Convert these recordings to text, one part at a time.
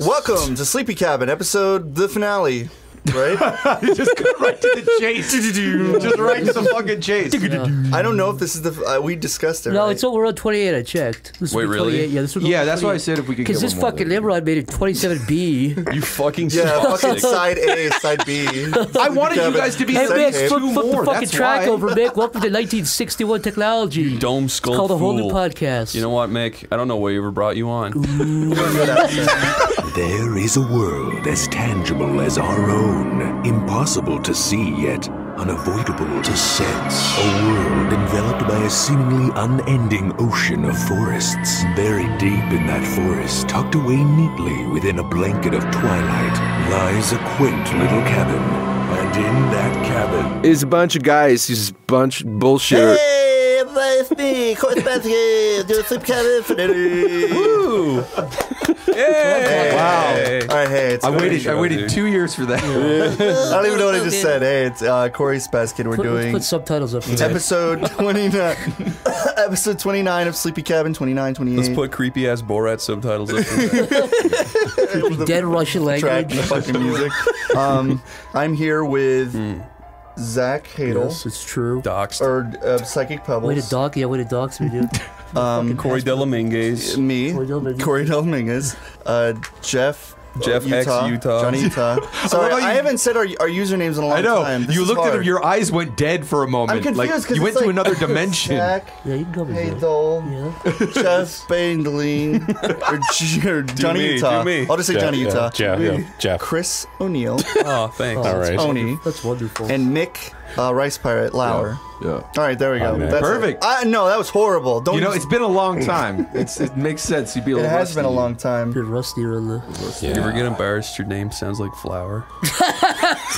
Welcome to Sleepy Cabin, episode the finale. Right? just go right to the chase. just right to the fucking chase. I don't know if this is the. Uh, we discussed it. No, right? it's over on 28. I checked. This Wait, will be really? Yeah, this will Yeah, that's why I said if we could get Because this one fucking there. Nimrod made it 27B. You fucking Yeah, fucking side A, side B. I wanted you guys to be hey, Second Mick, tape. flip, two flip the fucking That's track why. over, Mick. Welcome to 1961 technology. You Dome It's skull called a whole new podcast. You know what, Mick? I don't know what ever brought you on. There is a world as tangible as our own, impossible to see yet unavoidable to sense. A world enveloped by a seemingly unending ocean of forests. Buried deep in that forest, tucked away neatly within a blanket of twilight, lies a quaint little cabin. And in that cabin, is a bunch of guys. A bunch of bullshit. Hey, everybody, it's me, Cory Spencer, do a Sleepy Cabin finale. Woo! Hey! Wow. All right, hey, it's I Cory. waited. I waited two years for that. I don't even know what I just said. Hey, it's uh, Cory Speskin. We're Put, let's doing put subtitles up for that. episode 29. episode 29 of Sleepy Cabin, 29, 28. Let's put creepy ass Borat subtitles up. for that. Dead Russian track language. the fucking music. Um, I'm here with Zach Hadel, Yes, it's true. Doxed. or uh, Psychic Pebbles. Way to dog, yeah, way to dogs me, dude. Um, Cory Delaminguez. me, Cory Delminguez. Cory Delminguez, uh, Jeff. Jeff X Utah, Utah. Johnny Utah. Sorry, love how I haven't said our, our usernames in a long I know. time. This you is looked at him. Your eyes went dead for a moment. I'm confused like because you went to another dimension. Zach Yeah, you can go with that. Hadel, Yeah. Jeff Bandelin, or, or Johnny me, Utah. me. I'll just say Jeff, Johnny yeah, Utah. Jeff, yeah, Jeff. Chris O'Neill Oh, thanks. All right. Tony That's wonderful. and Mick uh, Rice Pirate Lauer. Yeah. All right, there we go. Oh, man. That's it. Perfect. I, no, that was horrible. Don't You know, use- it's been a long time. It's it makes sense. You'd be a it little has been a long time. Bit rustier on the. You ever get embarrassed? Your name sounds like flour.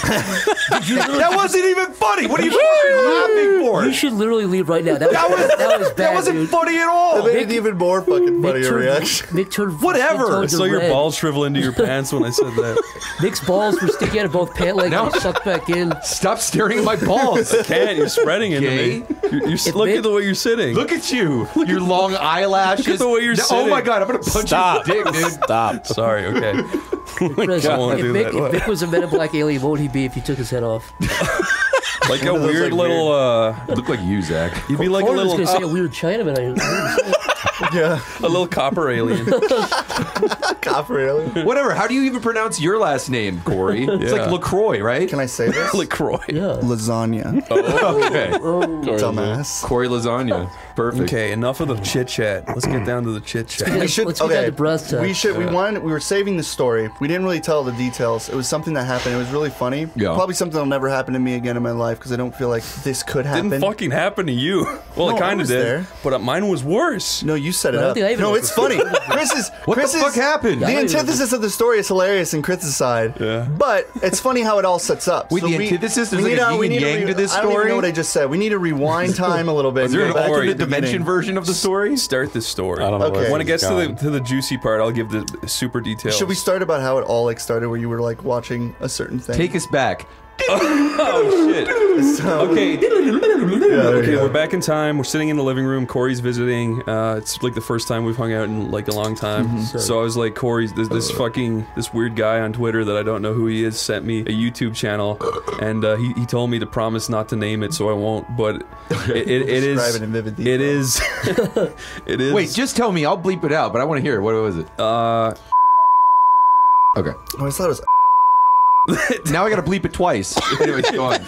That wasn't even funny. What are you fucking laughing for? You should literally leave right now. That was, That was that was bad, that wasn't dude. funny at all. That made it even more fucking funny Mick a turned- reaction. Mick turned Whatever. skin I saw your red. balls shrivel into your pants when I said that. Mick's balls were sticking out of both pant legs Now- and sucked back in. Stop staring at my balls. Can't. You're spreading into me. You're, you're, look Mick- at the way you're sitting. Look at you. Your long eyelashes. look at the way you're No- Oh my god, I'm gonna punch Stop. you in the dick, dude. Stop. Sorry. Okay. Chris, God, I won't if, do Mick, that. if Mick was a Men in Black alien, what would he be if you took his head off? Like a weird like, little. uh Look like you, Zach. You'd be like a Cory was little, gonna say a weird Chinaman. I, yeah, a little copper alien. copper alien. Whatever. How do you even pronounce your last name, Cory? It's like Lacroix, right? Can I say this? Lacroix. yeah. Lasagna. okay. Dumbass. Cory lasagna. Perfect. Okay, enough of the chit chat. Let's get down to the chit chat. We should. Let's get down okay. to breast tech. we should. We wanted. We were saving the story. We didn't really tell the details. It was something that happened. It was really funny. Yeah. Probably something that'll never happen to me again in my life because I don't feel like this could happen. Didn't fucking happen to you. Well, No, it I kind of was did, there. but uh, mine was worse. No, you set it I don't up. think I even No, it's funny. Chris is. What Chris the is, fuck happened? The I don't even- antithesis of the story is hilarious in Chris's side. Yeah. But it's funny how it all sets up. Wait, the antithesis? There's like need a yin we and need yang to this I don't even story? know what I just said. We need to rewind time a little bit. Is there an back to alternate the dimension beginning. version of the story? Start the story. I don't know. Okay. When it gets to the to the juicy part, I'll give the super details. Should we start about how it all like started, where you were like watching a certain thing? Take us back. Oh shit. So- Okay. Yeah, Okay, we're back in time. We're sitting in the living room. Cory's visiting. Uh, it's like the first time we've hung out in like a long time. Mm-hmm. So I was like, Cory's this, this fucking this weird guy on Twitter that I don't know who he is sent me a YouTube channel, and uh, he he told me to promise not to name it, so I won't. But it, it, it is Describe it in vivid it detail. is it is. Wait, just tell me. I'll bleep it out, but I want to hear it. What was it? uh, Okay. Oh, I thought it was. Now I gotta bleep it twice. Anyways, go on.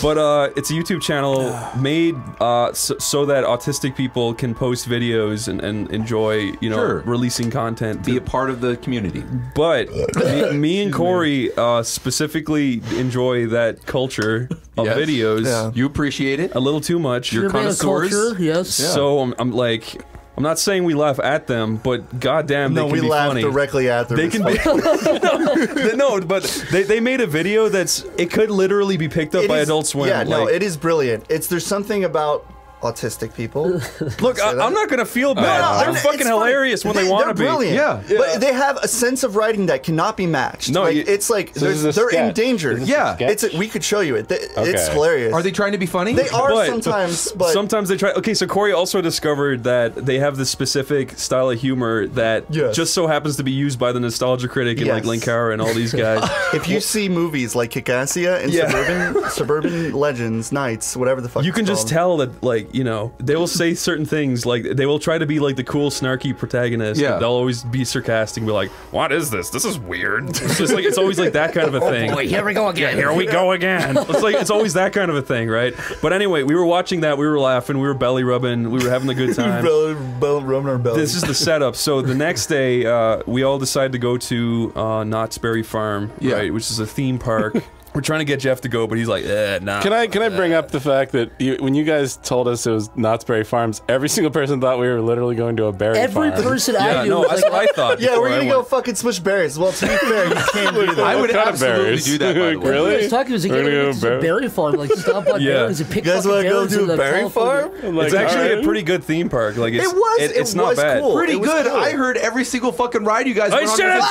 But uh, it's a YouTube channel made uh, so, so that autistic people can post videos and, and enjoy, you know, Sure. releasing content. Be a part of the community. But me, me and Cory uh, specifically enjoy that culture of Yes. videos Yeah. You appreciate it? a little too much. You're You're a man of connoisseurs? culture, yes. So I'm, I'm like, I'm not saying we laugh at them, but goddamn, No, they we can be laughed funny. directly at them. They can be funny. no, but they, they made a video that's it could literally be picked up It by is- Adult Swim. Yeah, no, it is brilliant. It's there's something about autistic people. Look, I, I'm not gonna feel bad. No, they're I'm- fucking it's funny. hilarious when they, They- want to they're be. brilliant. Yeah. but they have a sense of writing that cannot be matched. No, like, you- it's like So there's- this is a they're in sketch. danger. Is a Yeah. It's a, we could show you it. It's Okay. hilarious. Are they trying to be funny? They are But- sometimes, but Sometimes they try. Okay, so Cory also discovered that they have this specific style of humor that Yes. just so happens to be used by the nostalgia critic and like Yes. Linkara and all these guys. if you see movies like Kikassia and Yeah. Suburban Suburban Legends, Nights, whatever the fuck you can just tell that, like, you know, they will say certain things, like, they will try to be like the cool, snarky protagonist. Yeah. They'll always be sarcastic and be like, what is this? This is weird. It's just like, it's always like that kind of a thing. Boy, here we go again. Here we go again. It's like it's always that kind of a thing, right? But anyway, we were watching that, we were laughing, we were belly rubbing, we were having a good time. Bell, bell, rubbing our bellies. This is the setup. So the next day, uh, we all decide to go to uh, Knott's Berry Farm, Yeah. right, which is a theme park. We're trying to get Jeff to go, but he's like, eh, nah. Can I can I bring up the fact that you, when you guys told us it was Knott's Berry Farms, every single person thought we were literally going to a berry farm. Every farm. person Yeah, I knew no, was that's like, what I thought. yeah, before we're I gonna go went. fucking smush berries. Well, to be fair, you can't do that. I would What kind of absolutely berries? do that, by the way. really? I was talking to was like, We're gonna yeah, go this is a berry- berry farm. Like, stop by Yeah. berries and pick You guys want to go to a the berry California- farm? Like, It's actually alright. a pretty good theme park. Like it's, It was. It, It it's not was bad. cool. Pretty It was good. cool. I heard every single fucking ride you guys I went on. should have.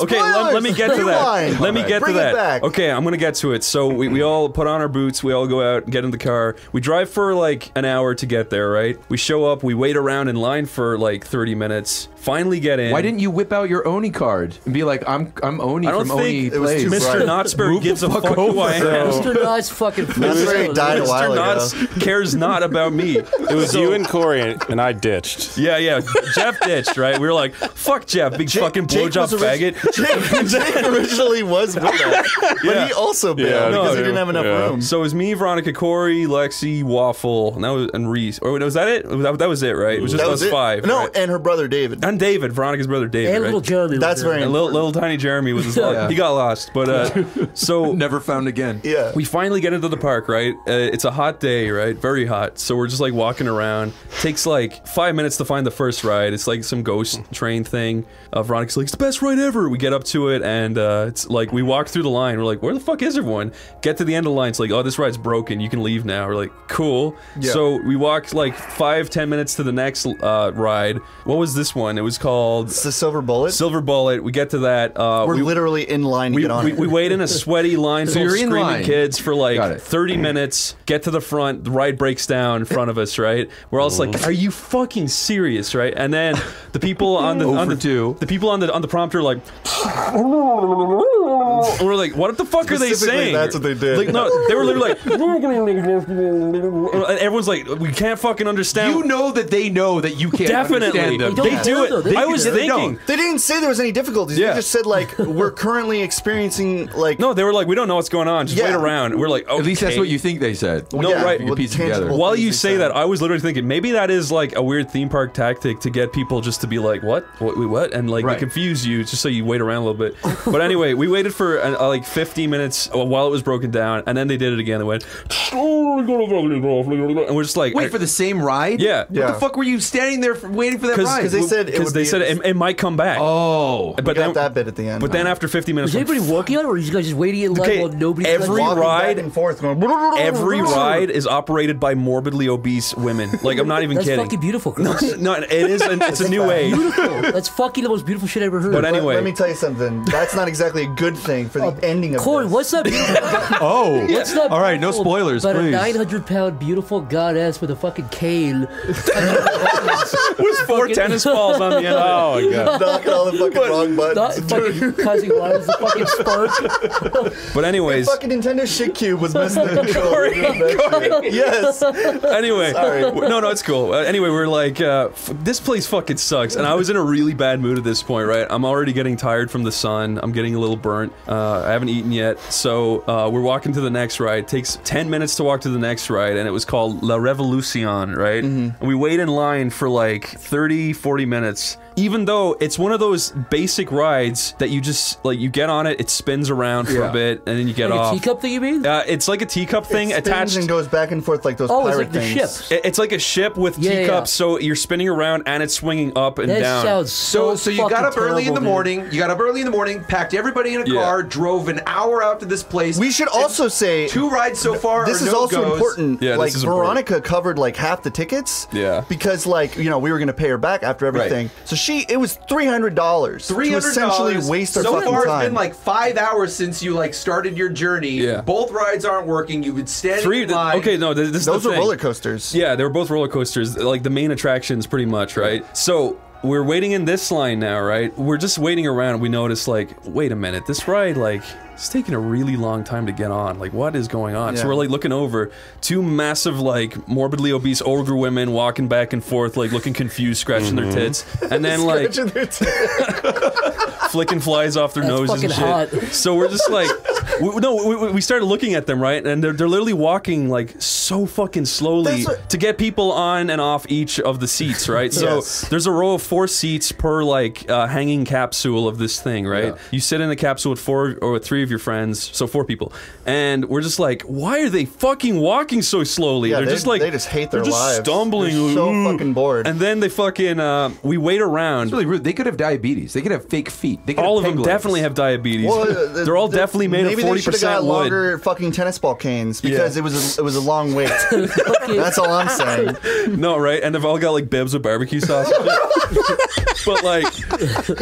Okay, okay. Let, let me get to Rewind. that. Let me get Bring to it that. Back. Okay, I'm gonna get to it. So we, we all put on our boots. We all go out, get in the car. We drive for like an hour to get there. Right? We show up. We wait around in line for like 30 minutes. Finally get in. Why didn't you whip out your Oney card and be like, I'm I'm Oney I don't from Oney think it was Plays? too Mr. bright. Knotsberg Move the gives a fuck fuck who I am? Mr. Knotts fucking Mr. died a while Mr. ago. Knotts cares not about me. It was you and Cory, and, and I ditched. Yeah, yeah. Jeff ditched, right? We were like, fuck Jeff, big fucking Jake blowjob was orig- faggot. Jake, Jake originally was with us, but Yeah. he also bailed Yeah, because no, he didn't have enough yeah. room. So it was me, Veronica, Cory, Lexi, Waffle, and that was and Reese. Or wait, was that it? That, that was it, right? It was just that us it. five. No, right? and her brother David. and David, Veronica's brother David. And right? little Jeremy. was That's there. very and little, little tiny Jeremy was his Yeah. he got lost, but uh, so Never found again. Yeah. we finally get into the park, right? Uh, it's a hot day, right? Very hot. So we're just like walking around. Takes like five minutes to find the first ride. It's like some ghost train thing. Uh, Veronica's like, it's the best ride ever. We get up to it, and uh, it's like we walk through the line. We're like, where the fuck is everyone? Get to the end of the line. It's like, oh, this ride's broken. You can leave now. We're like, cool. Yeah. So we walked like five, ten minutes to the next uh, ride. What was this one? It was called It's the silver bullet. Silver Bullet. We get to that. Uh, We're we, literally in line to we, get on we, we wait in a sweaty line full you're in screaming line. kids for like 30 minutes. Get to the front, the ride breaks down in front of us, right? We're all like, "Are you fucking serious?" Right? And then the people on the on the, the people on the on the prompter are like, and we're like, "What the fuck are they saying?" that's what they did. Like, no, they were literally like, and everyone's like, "We can't fucking understand." You know that they know that you can't Definitely, understand them. They they don't do care, though. it. They I do was. They thinking. don't. They didn't say there was any difficulties. Yeah. They just said like we're currently experiencing like No, they were like, "We don't know what's going on. Just wait around." We're like, okay. At least that's what you think they said. No, yeah, right. You with piece together. While you say that, I was literally thinking maybe that is like a weird theme park tactic to get people just to be like, "What? What? what?" and like Right. they confuse you just so you wait around a little bit. But anyway, we waited for uh, like 15 minutes while it was broken down, and then they did it again. They went, and we're just like, Wait for the same ride? Yeah. What Yeah. the fuck were you standing there for, waiting for that ride? Because they said it because would they be- said it, it might come back. oh. but we got then that bit at the end. but then after 50 minutes, Was anybody working on it, or were you guys just waiting in line Okay, while nobody? every ride- and forth going. every ride is operated by morbidly obese women. Like I'm not even That's kidding. fucking beautiful. Chris. no, it is. An, it's a new age. beautiful. That's fucking the most beautiful shit I ever heard. But Let- anyway, let, me tell you something. That's not exactly a good thing for the ending of Cory, this. what's that beautiful? Oh. What's that All right, no spoilers, About please. a 900 pound beautiful goddess with a fucking cane. with four Fucking- tennis balls on the end. of it. Oh my god. knocking all the fucking wrong Not buttons? fucking causing lines the fucking spark. But anyways, fucking Nintendo shit cube was messing the controller. Cory, Cory. yes. anyway, Sorry. no, no, it's cool. Uh, anyway, we're like, uh, f- this place fucking sucks, and I was in a really bad mood at this point. Right, I'm already getting tired from the sun. I'm getting a little burnt. Uh, I haven't eaten yet, so uh, we're walking to the next ride. It takes ten minutes to walk to the next ride, and it was called La Revolucion, right? And we wait in line for like 30, 40 minutes. Even though it's one of those basic rides that you just like you get on it, it spins around for Yeah. a bit, and then you get Like a off. teacup thing, you mean? Uh, it's like a teacup thing it spins attached. and goes back and forth like those oh, pirate it's like the things. ships. It- It's like a ship with Yeah, yeah, teacups, yeah. so you're spinning around and it's swinging up and That down. sounds So, so. so you got fucking up early in the terrible, dude. morning. You got up early in the morning, packed everybody in a Yeah. car, drove an hour out to this place. We should and also say two rides so far. This are is no also goes. important. Yeah, this like is important. Veronica covered like half the tickets. Yeah. Because like you know we were gonna pay her back after everything. So she it was three hundred dollars. Three hundred essentially dollars. waste our So fucking far, time. it's been like five hours since you like started your journey. Yeah. Both rides aren't working. You've been standing Three. in line. Okay, no, this, this Those is the are thing. roller coasters. Yeah, they were both roller coasters, like the main attractions, pretty much, right? So we're waiting in this line now, right? We're just waiting around. We notice, like, wait a minute, this ride, like, it's taking a really long time to get on. Like, what is going on? So we're like looking over, two massive, like, morbidly obese ogre women walking back and forth, like looking confused, scratching their tits, and then like flicking flies off their That's noses and fucking shit. hot. So we're just like, we, no, we, we- we started looking at them, right? And they're, they're literally walking like so fucking slowly what- to get people on and off each of the seats, right? So Yes. there's a row of four seats per like uh, hanging capsule of this thing, right? You sit in the capsule with four or with three of your friends, so four people, and we're just like, why are they fucking walking so slowly? Yeah, they're they- just like they just hate their they're just lives. stumbling, They're so "Ooh." fucking bored. And then they fucking uh, we wait around. It's really rude. They could have diabetes. They could have fake feet. They could all have of them legs. definitely have diabetes. Well, uh, They're all the- definitely made maybe of forty they should have got percent wood. longer fucking tennis ball canes because Yeah. it was a, it was a long wait. That's all I'm saying. No, right? And they've all got like bibs with barbecue sauce. but like,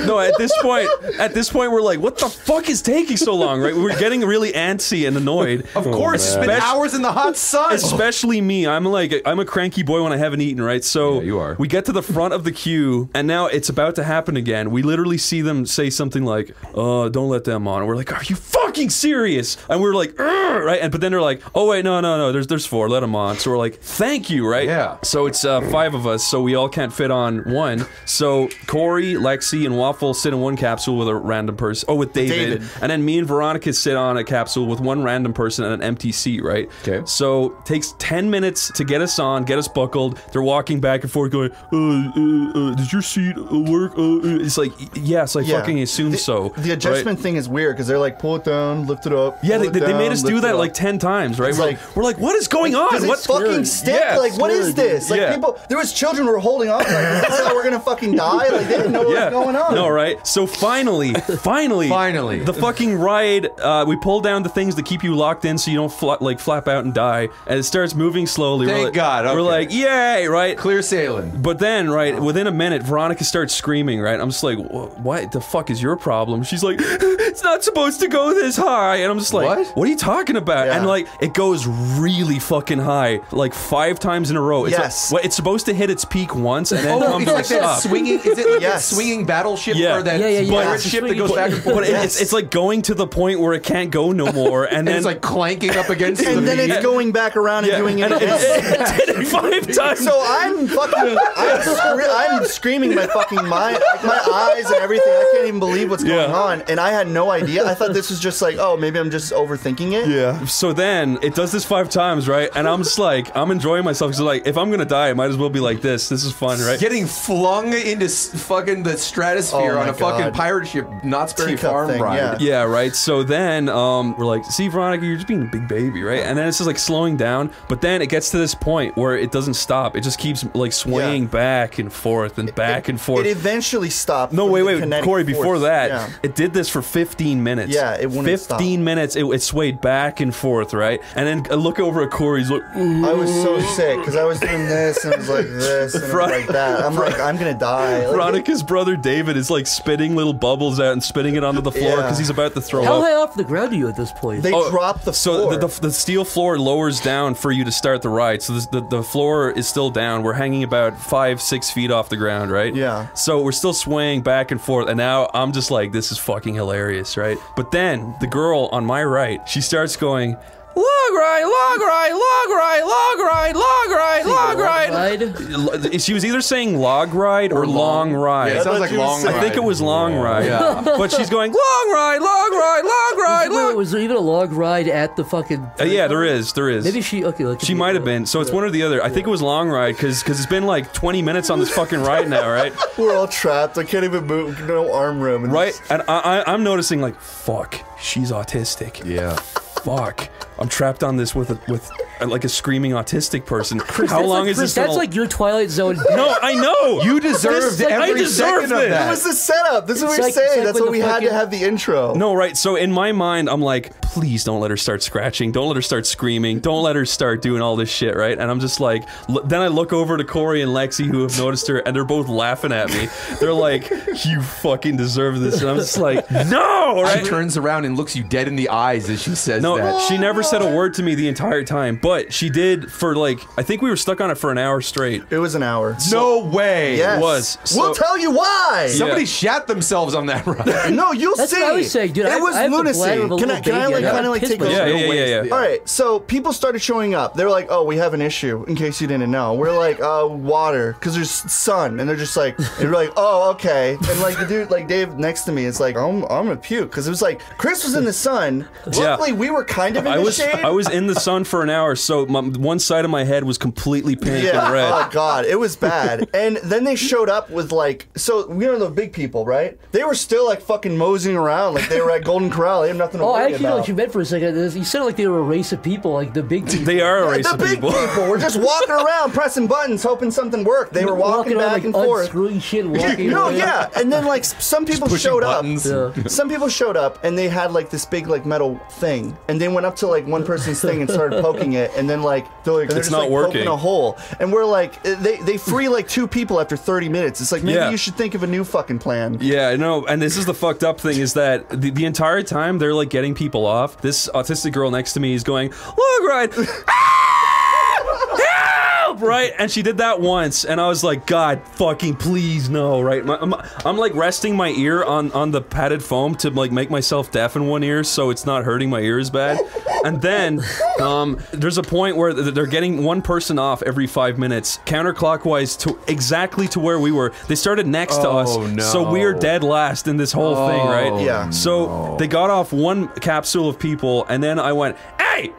no. At this point, at this point, we're like, what the fuck is taking so long? Right? We're getting really antsy and annoyed. Of course, man. spend Espec- hours in the hot sun. Especially me. I'm like I'm a cranky boy when I haven't eaten, right? So Yeah, you are. we get to the front of the queue and now it's about to happen again. We literally see them say something like, "Uh, don't let them on." And we're like, "Are you fucking serious?" And we're like, right? And but then they're like, "Oh wait, no, no, no. There's there's four. Let them on." So we're like, "Thank you," right? Yeah. So it's uh, five of us, so we all can't fit on one. So Cory, Lexi, and Waffle sit in one capsule with a random person. Oh, with David. David. And then me and Veronica sit on a capsule with one random person and an empty seat, right? Okay. So takes ten minutes to get us on, get us buckled. They're walking back and forth, going, uh, uh, uh, "Does your seat uh, work?" Uh, uh." It's like, yes, I Yeah. fucking assume the, so. The right? adjustment thing is weird because they're like pull it down, lift it up. Yeah, pull they, it they made us do that like ten times, right? We're like- like, we're like, what is going on? Because What fucking stiff. Yeah, like, what is this? Like, Yeah. people, there was children who were holding on. Like, is this how we're gonna fucking die? Like, they didn't know what yeah. was going on. No, right? So finally, finally, Finally. the fucking ride. Uh, we pull down the things that keep you locked in, so you don't fla- like flap out and die, and it starts moving slowly. Thank we're like, God, We're like, yay, right? Clear sailing. But then, right, within a minute, Veronica starts screaming, right? I'm just like, what the fuck is your problem? She's like, it's not supposed to go this high. And I'm just like, What? what are you talking about? Yeah. And like, it goes really fucking high, like five times in a row. It's Yes. Like, well, it's supposed to hit its peak once and then Oh, come it's to like that stop. swinging. Is it like Yes. that swinging battleship Yeah. or that Yeah, yeah, yeah. pirate It's ship that goes back and forth? But Yes. it's, it's like going to the point where it can't go no more, and and then it's like clanking up against the And then meat. it's going back around and yeah, doing it again. it, it, it five times. So I'm fucking, I'm, scre- I'm screaming my fucking mind, like my eyes and everything. I can't even believe what's going Yeah. on, and I had no idea. I thought this was just like, oh, maybe I'm just overthinking it. Yeah. So then it does this five times, right? And I'm just like, I'm enjoying myself because like, if I'm gonna die, it might as well be like this. This is fun, right? Getting flung into fucking the stratosphere Oh on my a fucking pirate ship, Knott's Berry Farm thing, ride. yeah. Yeah, right. So then um, we're like, see, Veronica, you're just being a big baby, right? And then it's just like slowing down. But then it gets to this point where it doesn't stop. It just keeps like swaying Yeah. back and forth and back and forth. It eventually stopped. no, wait, wait, kinetic Cory. Before that, Yeah. it did this for 15 minutes. Yeah, it wouldn't 15 stop. minutes. It, it swayed back and forth, right? And then I look over at Cory. He's like, I was so sick because I was doing this and it was like this and it was Ver- like that. I'm like, I'm gonna die. Like, Veronica's brother David is like spitting little bubbles out and spitting it onto the floor Yeah. because he's about to throw How up. high off the ground are you at this point? They Oh, dropped the so the, the, the steel floor lowers down for you to start the ride. So this, the the floor is still down. We're hanging about five six feet off the ground, right? Yeah. So we're still swaying back and forth, and now I'm just like, this is fucking hilarious, right? But then the girl on my right, she starts going. Log ride, log ride, log ride, log ride, log ride, log ride. Ride? She was either saying log ride or, long, ride. Yeah, it sounds like long ride. I think it was long ride. Yeah. But she's going long ride, long ride, long ride, ride, Wait, look. was there even a long ride at the fucking? Uh, yeah, there is. There is. Maybe she. Okay, like, She might have been. So it's one or the other. I think it was long ride because it's been like 20 minutes on this fucking ride now, right? We're all trapped. I can't even move. No arm room. And Right. And I, I, I'm noticing like, fuck, she's autistic. Yeah. Fuck, I'm trapped on this with a, with uh, like a screaming autistic person. How That's long like, is Chris, this? That's gonna- like your Twilight Zone. no, I know. You deserved like- I every deserve second of this. It that. was the setup. This is what It's we're like- saying. like That's when why the we had to have the intro. No, right. So in my mind, I'm like, please don't let her start scratching. Don't let her start screaming. Don't let her start doing all this shit, right? And I'm just like, l- then I look over to Cory and Lexi who have noticed her, and they're both laughing at me. They're like, you fucking deserve this. And I'm just like, no, right? She turns around and looks you dead in the eyes as she says No, that. she never said a word to me the entire time, but she did for like, I think we were stuck on it for an hour straight. It was an hour. no way. Yes. was. we'll tell you why. Somebody Yeah. shat themselves on that ride. No, you'll That's see. what I was saying, dude. It I- was I lunacy. bladder of a Can I, can I like kind of like pissed take myself. over? Yeah, yeah, yeah, yeah. All right, so people started showing up. They're like, "Oh, we have an issue." In case you didn't know, we're like, "Uh, water," because there's sun, and they're just like, and we're like, "Oh, okay." And like the dude, like Dave next to me, it's like, "I'm, I'm gonna puke," because it was like Chris was in the sun. Yeah. Luckily, we were kind of in I the was shade. I was in the sun for an hour, so my, one side of my head was completely pink Yeah. and red. Oh god, it was bad. and then they showed up with like, so we are the big people, right? They were still like fucking moseying around, like they were at Golden Corral. They have nothing to Oh, I actually know about. what you meant for a second. You sounded like they were a race of people, like the big people. They are a race the of big people. people. were just walking around, pressing buttons, hoping something worked. They were walking, around, back like, and forth. unscrewing shit, walking. No, around. yeah, and then like some people showed buttons. up. Yeah. Some people showed up and they had like this big like metal thing, and they went up to like one person's thing and started poking it, and then like they're like they're It's just, not like, working. poking a hole, and we're like they they free like two people after 30 minutes. It's like maybe Yeah. you should think of a new fucking plan. Yeah, I know. And this is the fucked up thing is that the, the entire time they're like getting people off. This autistic girl next to me is going, "Look, right." Help! Right, and she did that once, and I was like, "God, fucking please, no!" Right, My- I'm, I'm like resting my ear on on the padded foam to like make myself deaf in one ear, so it's not hurting my ears bad. And then, um, there's a point where they're getting one person off every five minutes, counterclockwise to exactly to where we were. They started next to us, Oh, no. so we are dead last in this whole thing, right? Oh, Yeah. So they got off one capsule of people, and then I went, "Hey,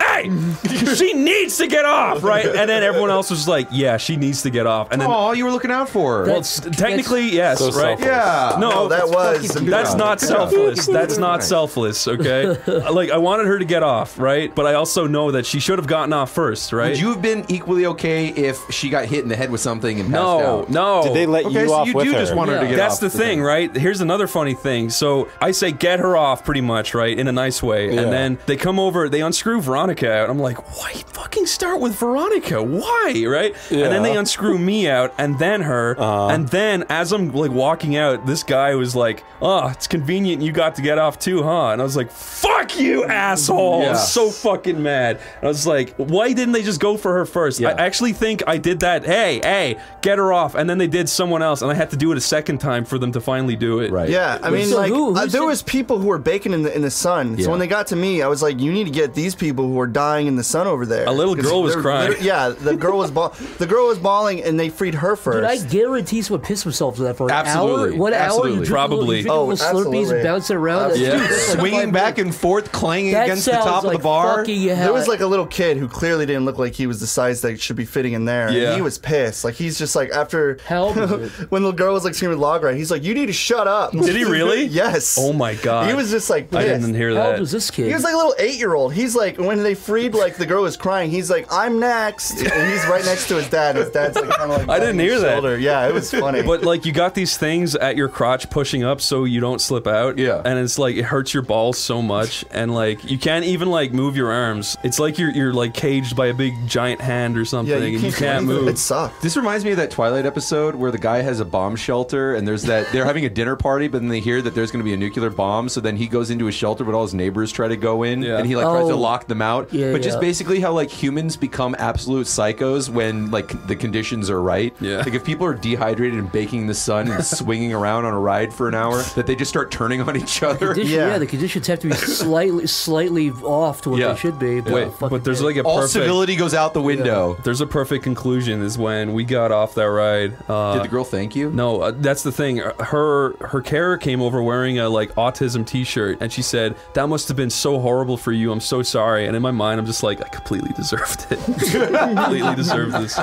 hey, she needs to get off, right?" And then everyone else was like, "Yeah, she needs to get off." And then, Oh, you were looking out for her. well, That's- s- technically, yes, So right? selfless. yeah. No, that was fucking that's Yeah. not selfless. That's not selfless, okay? Uh, like I wanted her to get off, right? But I also know that she should have gotten off first, right? Would you have been equally okay if she got hit in the head with something and passed no, out? no. Did they let Okay, you so off you with do her? just want her to Yeah. get That's off the thing, right? Here's another funny thing. So I say get her off pretty much, right? In a nice way. Yeah. And then they come over, they unscrew Veronica out. I'm like, why fucking start with Veronica? Why? Right? And then they unscrew me out and then her. And then as I'm like walking out, this guy was like, oh, it's convenient you got to get off too, huh? And I was like, fuck you, asshole. I was so fucking mad. I was like, why didn't they just go for her first? I actually think I did that. Hey, hey, get her off. And then they did someone else, and I had to do it a second time for them to finally do it. Right. Yeah, I mean, so like who- who uh, there was people who were baking in the in the sun. Yeah. So when they got to me, I was like, "You need to get these people who are dying in the sun over there." A little girl was crying. Yeah, the girl was ba- the girl was bawling, and they freed her first. Dude, I guarantee someone pissed themselves for that for an Absolutely. hour. One hour, you Probably. A little, Oh, you drink a little Slurpees absolutely. and bouncing around. That's- Yeah. dude, that's like Swinging back and forth, clanging That against the top like of the bar. fucking. There was like a little kid who clearly didn't look like he was the size that should be fitting in there. and Yeah. he was pissed. Like he's just like after How old was it? when the girl was like screaming log ride, he's like, "You need to shut up." Did he really? yes. Oh my god. He was just like I didn't hear that. How old that. was this kid? He was like a little eight-year-old. He's like, when they freed like the girl was crying, he's like, "I'm next," and he's right next to his dad. His dad's like kind of like I didn't patting his hear that. shoulder. Yeah, it was funny. But like you got these things at your crotch pushing up so you don't slip out. Yeah. And it's like it hurts your balls so much and like you can't even like move your arms. It's like you're you're like caged by a big giant hand or something yeah, and you can't move. It sucks. This reminds me of that Twilight episode where the guy has a bomb shelter and there's that they're having a dinner party, but then they hear that there's going to be a nuclear bomb. So then he goes into his shelter, but all his neighbors try to go in, Yeah. and he like tries to Oh. lock them out. Yeah, but just basically how like humans become absolute psychos when like the conditions are right. Yeah. Like if people are dehydrated and baking in the sun and swinging around on a ride for an hour, that they just start turning on each other. Condition, Yeah. yeah. the conditions have to be slightly, slightly off to what Yeah. they should be. But, Wait, but there's like a All perfect. civility goes out the window. There's a perfect conclusion is when we got off that ride. Uh, Did the girl thank you? No, uh, that's the thing. Her her carer came over wearing a like autism T-shirt, and she said that must have been so horrible for you. I'm so sorry. And in my mind, I'm just like, I completely deserved it. completely deserved this.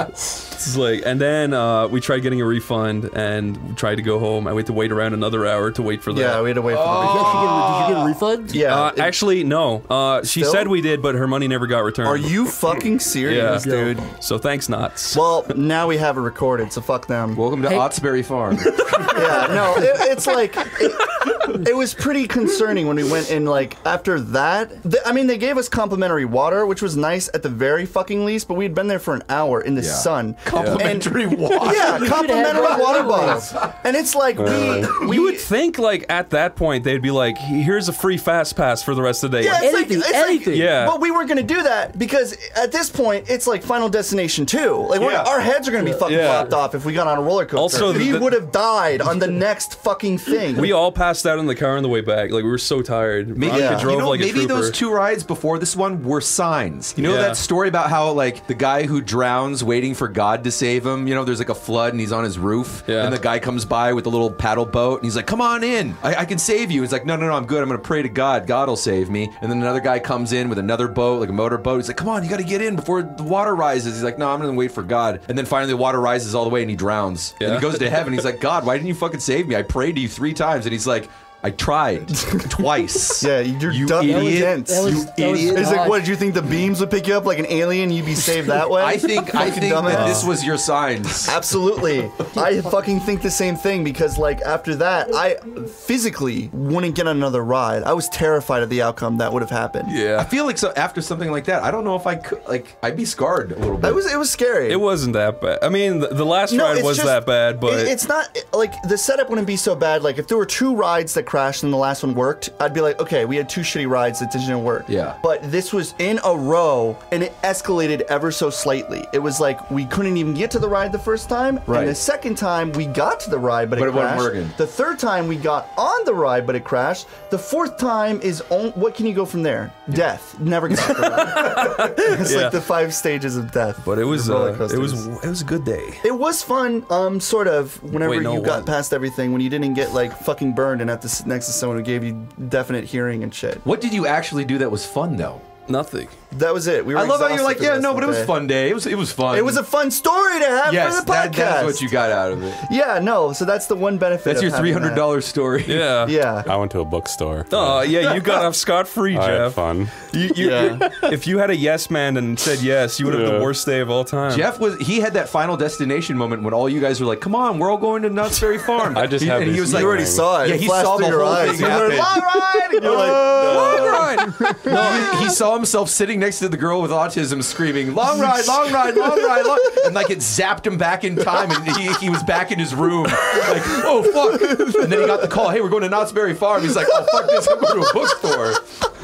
It's like, and then uh, we tried getting a refund, and we tried to go home. I had to wait around another hour to wait for that. Yeah, we had to wait for Did you, actually get, did you get a refund? Yeah. Uh, it- actually, no. Uh, she said we did, but her money never got returned. are you fucking serious, Yeah. dude? So thanks, Knots. Well, now we have it recorded, so fuck them. Welcome to Hey- Ottsbury Farm. yeah, no, it, it's like it, it was pretty concerning when we went in. Like after that, th- I mean, they gave us complimentary water, which was nice at the very fucking least. But we'd been there for an hour in the sun. Complimentary And- water. Yeah, You complimentary water bottles. And it's like we we you would think like at that point they'd be like, "Here's a free fast pass for the rest of the day." Yeah, it's Anything, like, it's like- anything. Yeah. But we weren't going to do that because at this point it's like Final Destination 2. Like we're, Yeah. our heads are going to be fucking Yeah. flopped off if we got on a roller coaster. Also, we would have died on the next fucking thing. We all passed out in the car on the way back. Like we were so tired. Maybe, Veronica Yeah. drove you know, like maybe trooper. those two rides before this one were signs. You know Yeah. that story about how like the guy who drowns waiting for God to save him. You know, there's like a flood and he's on his roof, Yeah. and the guy comes by with a little paddle boat, and he's like, "Come on in, I, I can save you." He's like, "No, no, no, I'm good. I'm gonna pray to God. God will save me." And then another guy comes in with another boat, like a motor boat. He's like, "Come on, you got to get in before the water rises." He's like, "No, I'm gonna wait for God." And then finally, the water rises all the way, and he drowns. Yeah. And he goes to heaven. He's like, "God, why didn't you fucking save me? I prayed to you three times." And he's like. I tried twice. Yeah, you're you dumb. That was idiot. dense. That was- you that was idiot. It's like, God. what did you think the mm. beams would pick you up like an alien? You'd be saved that way? I think I Fucking think that dumbass. this was your signs. Absolutely. I fucking think the same thing because, like, after that, I physically wouldn't get on another ride. I was terrified of the outcome that would have happened. Yeah, I yeah. feel like so after something like that, I don't know if I could like I'd be scarred a little bit. It was it was scary. It wasn't that bad. I mean, the, the last No, ride it's was just- that bad, but it- it's not like the setup wouldn't be so bad. Like if there were two rides that crashed and the last one worked, I'd be like, okay, we had two shitty rides that didn't work. Yeah. But this was in a row and it escalated ever so slightly. It was like we couldn't even get to the ride the first time, Right. and the second time we got to the ride, but, But it it wasn't crashed. working. The third time we got on the ride, but it crashed. The fourth time is on, what can you go from there? Death. Never got the ride. it's Yeah. like the five stages of death. but it was uh, it was it was a good day. It was fun, um, sort of. Whenever Wait, no, you got what? past everything, when you didn't get like fucking burned and have to next to someone who gave you definite hearing and shit. what did you actually do that was fun though? Nothing. That was it. We were I love how you're like, yeah, no, but it was a fun day. It was it was fun. It was a fun story to have yes, for the podcast. that, that's what you got out of it. Yeah, no. So that's the one benefit. That's of your three hundred dollar story. Yeah. Yeah. I went to a bookstore. Oh yeah, you got off scot free, I had Jeff. fun. You, you, Yeah. if you had a yes man and said yes, you would have Yeah. the worst day of all time. Jeff was he had that final destination moment when all you guys were like, "Come on, we're all going to Knott's Berry Farm." I just He- have and he these was You like, already saw it. Yeah, It he saw the whole eyes. thing You were happen. "Long ride," you're like, long ride. no, he, he saw himself sitting next to the girl with autism, screaming, "Long ride, long ride, long ride!" Long, and like it zapped him back in time, and he, he was back in his room, like, "Oh fuck!" And then he got the call, "Hey, we're going to Knott's Berry Farm." He's like, "Oh fuck this! I'm going to a bookstore."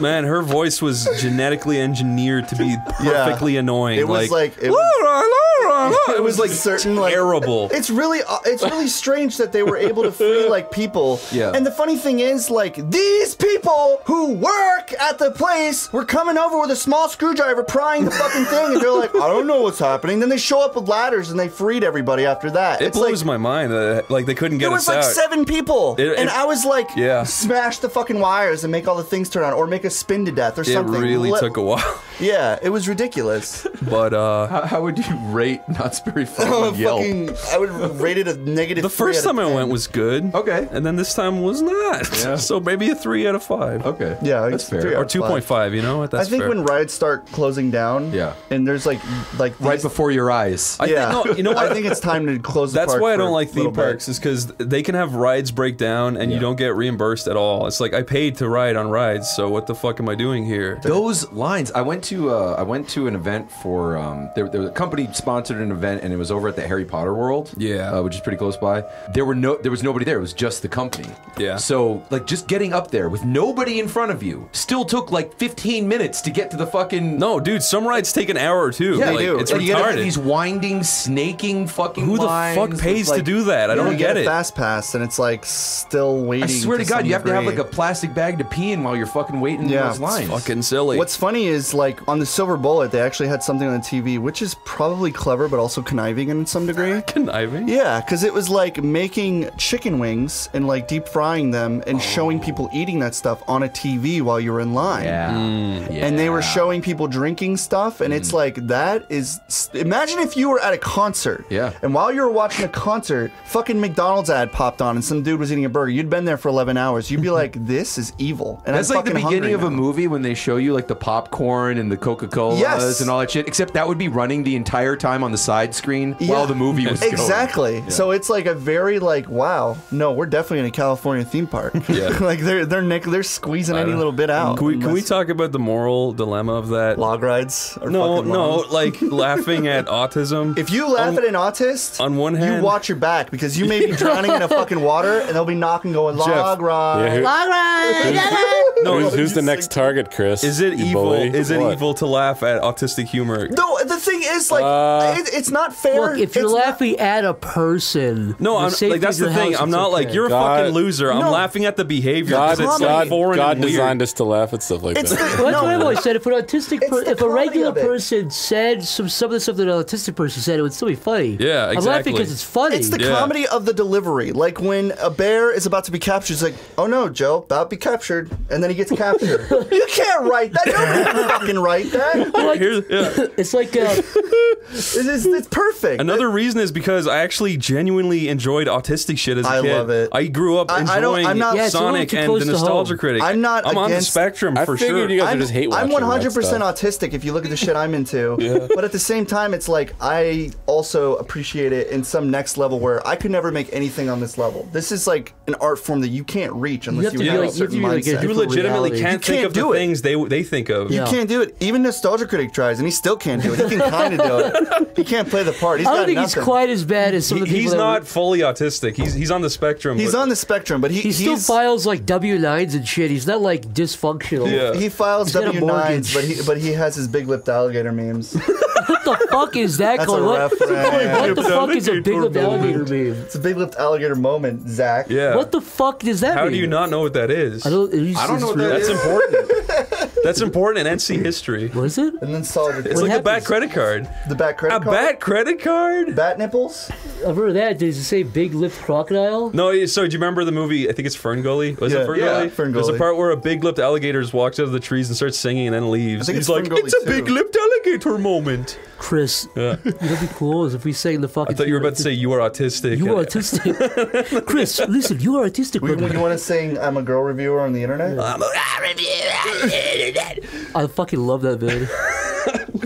Man, her voice was genetically engineered to be perfectly annoying. It was like, it was, it was like certain like terrible. It's really uh, it's really strange that they were able to free like people. Yeah. And the funny thing is like these people who work at the place were coming over with a small screwdriver prying the fucking thing and they're like, I don't know what's happening. Then they show up with ladders and they freed everybody after that. it it's blows like, my mind that like they couldn't get There was us like out. seven people, It- and I was like, Yeah. smash the fucking wires and make all the things turn on, or make a spin to death, or something. it really Let- took a while, Yeah, it was ridiculous. but uh, How, how would you rate Knott's Berry Farm Oh, on Yelp? fucking, I would rate it a negative. the three first out of time I went was good. Okay. and then this time was not. Yeah. so maybe a three out of five. Okay, Yeah, that's it's fair. three or two point five. You know what? I think fair. when rides start closing down, Yeah. and there's like like Right before your eyes. I yeah, think, no, you know what? I think it's time to close. The That's park why I don't like little theme bit. parks is because they can have rides break down and you don't get reimbursed at all. It's like I paid to ride on rides, so what the fuck am I doing here? Those lines. I went to uh, I went to an event for um, there, there was a company sponsored an event, and it was over at the Harry Potter World. Yeah. uh, which is pretty close by. There were no, there was nobody there. It was just the company. Yeah. So like, just getting up there with nobody in front of you still took like 15 minutes to get to the fucking. No, dude, some rides take an hour or two. Yeah, like, do. It's and you gotta these winding, snaking fucking. Who the fuck pays to do that? I don't get, get it. fast pass, and it's like still waiting. I swear to God, some you have to have like a plastic bag to pee in while you're fucking waiting in Yeah, those it's lines. Fucking silly. What's funny is like on the Silver Bullet, they actually had something on the TV, which is probably clever, but also conniving in some degree. conniving? Yeah, because it was like making chicken wings and like deep frying them and showing oh. people eating that stuff on a TV while you were in line. Yeah. Mm, mm, and they were showing people drinking stuff, and it's mm. like that is. Imagine if you were at a concert, Yeah. and while you were watching a concert, fucking McDonald's ad popped on, and some dude was eating a burger. You'd been there for eleven hours. You'd be like, "This is evil." And That's I'm like the beginning of hungry a movie when they show you like the popcorn and the Coca Colas Yes. and all that shit. Except that would be running the entire time on the side screen while the movie was going. Exactly. So it's like a very like wow. No, we're definitely in a California theme park. Yeah. like they're they're nick they're squeezing any don't- little bit out. Can we, can we talk about the moral dilemma of that? log rides? Are no, no, like laughing at autism. If you laugh On- at an autist, on one hand, you watch your back because you may be drowning in a fucking water, and they'll be knocking, going log Jeff. ride. Yeah, who- log ride. no, who's, who's the next target, Chris? is it You evil? bully? Is it What? evil to laugh at autistic humor? No, the thing is, like, Uh, it, it's not fair. Look, if you're It's not- laughing at a person, No, I'm safety like that's the thing. house, I'm it's not like you're a God- fucking loser. I'm No. laughing at the behavior God, because it's comedy. like foreign God and weird. designed us to laugh at stuff like it's that. the, Well, that's no, what I've always said. If an autistic, per- if a regular person said some some of the stuff that an autistic person said, it would still be funny. Yeah, exactly. I'm laughing because it's funny. It's the Yeah. comedy of the delivery. Like when a bear is about to be captured, it's like, oh no, Joe, about to be captured. And then he gets captured. you can't write that. Nobody can fucking write that. Like, yeah. it's like uh, It's, it's, it's perfect. Another reason is because I actually genuinely enjoyed autistic shit as a I kid. I love it. I grew up I- I enjoying I'm not- Yeah, a Sonic and the to Nostalgia. Critic. I'm not I'm on the against- spectrum I for figured sure. you guys I'm, just hate I'm 100% that stuff. autistic if you look at the shit I'm into. But at the same time, it's like I also appreciate it in some next level where I could never make anything on this level. This is like an art form that you can't reach unless have you, to have like- a you have certain be like a mindset. you legitimately reality. can't You think can't of the do it. things they they think of. You Yeah. can't do it. Even Nostalgia Critic tries, and he still can't do it. He can kind of do it. He can't play the part. He's I don't got think nothing. he's quite as bad as some He- of the people he's not were- fully autistic. He's he's on the spectrum. He's but- on the spectrum, but he He still he's, files like W nines and shit. He's not like dysfunctional. Yeah. He files He's got a W nines, but he but he has his big lipped alligator memes. What the fuck is that That's going? a What, reference. what the fuck is a big Alligator lipped alligator meme? It's a big lipped alligator moment, Zach. Yeah. What the fuck does that How mean? do you not know what that is? I don't. I don't know what that That's is. important. That's important in NC history. What is it? And then solid It's like a bat happens? credit card. the bat credit A card. Bat credit card? Bat nipples. I've heard that. Does it say big lipped crocodile? No, so do you remember the movie? I think it's Ferngully. Was Yeah, it Ferngully? yeah, Gully? Fern There's a part where a big-lipped alligator just walks out of the trees and starts singing and then leaves. I think He's it's like, Fern Gully "It's a too." big-lipped alligator moment." Chris, Yeah. it'd be cool is if we sang the fucking. I thought you were about to say you are autistic. You are autistic. Chris, listen, you are autistic. We, you want to sing "I'm a girl" reviewer on the internet? I review that I fucking love that man.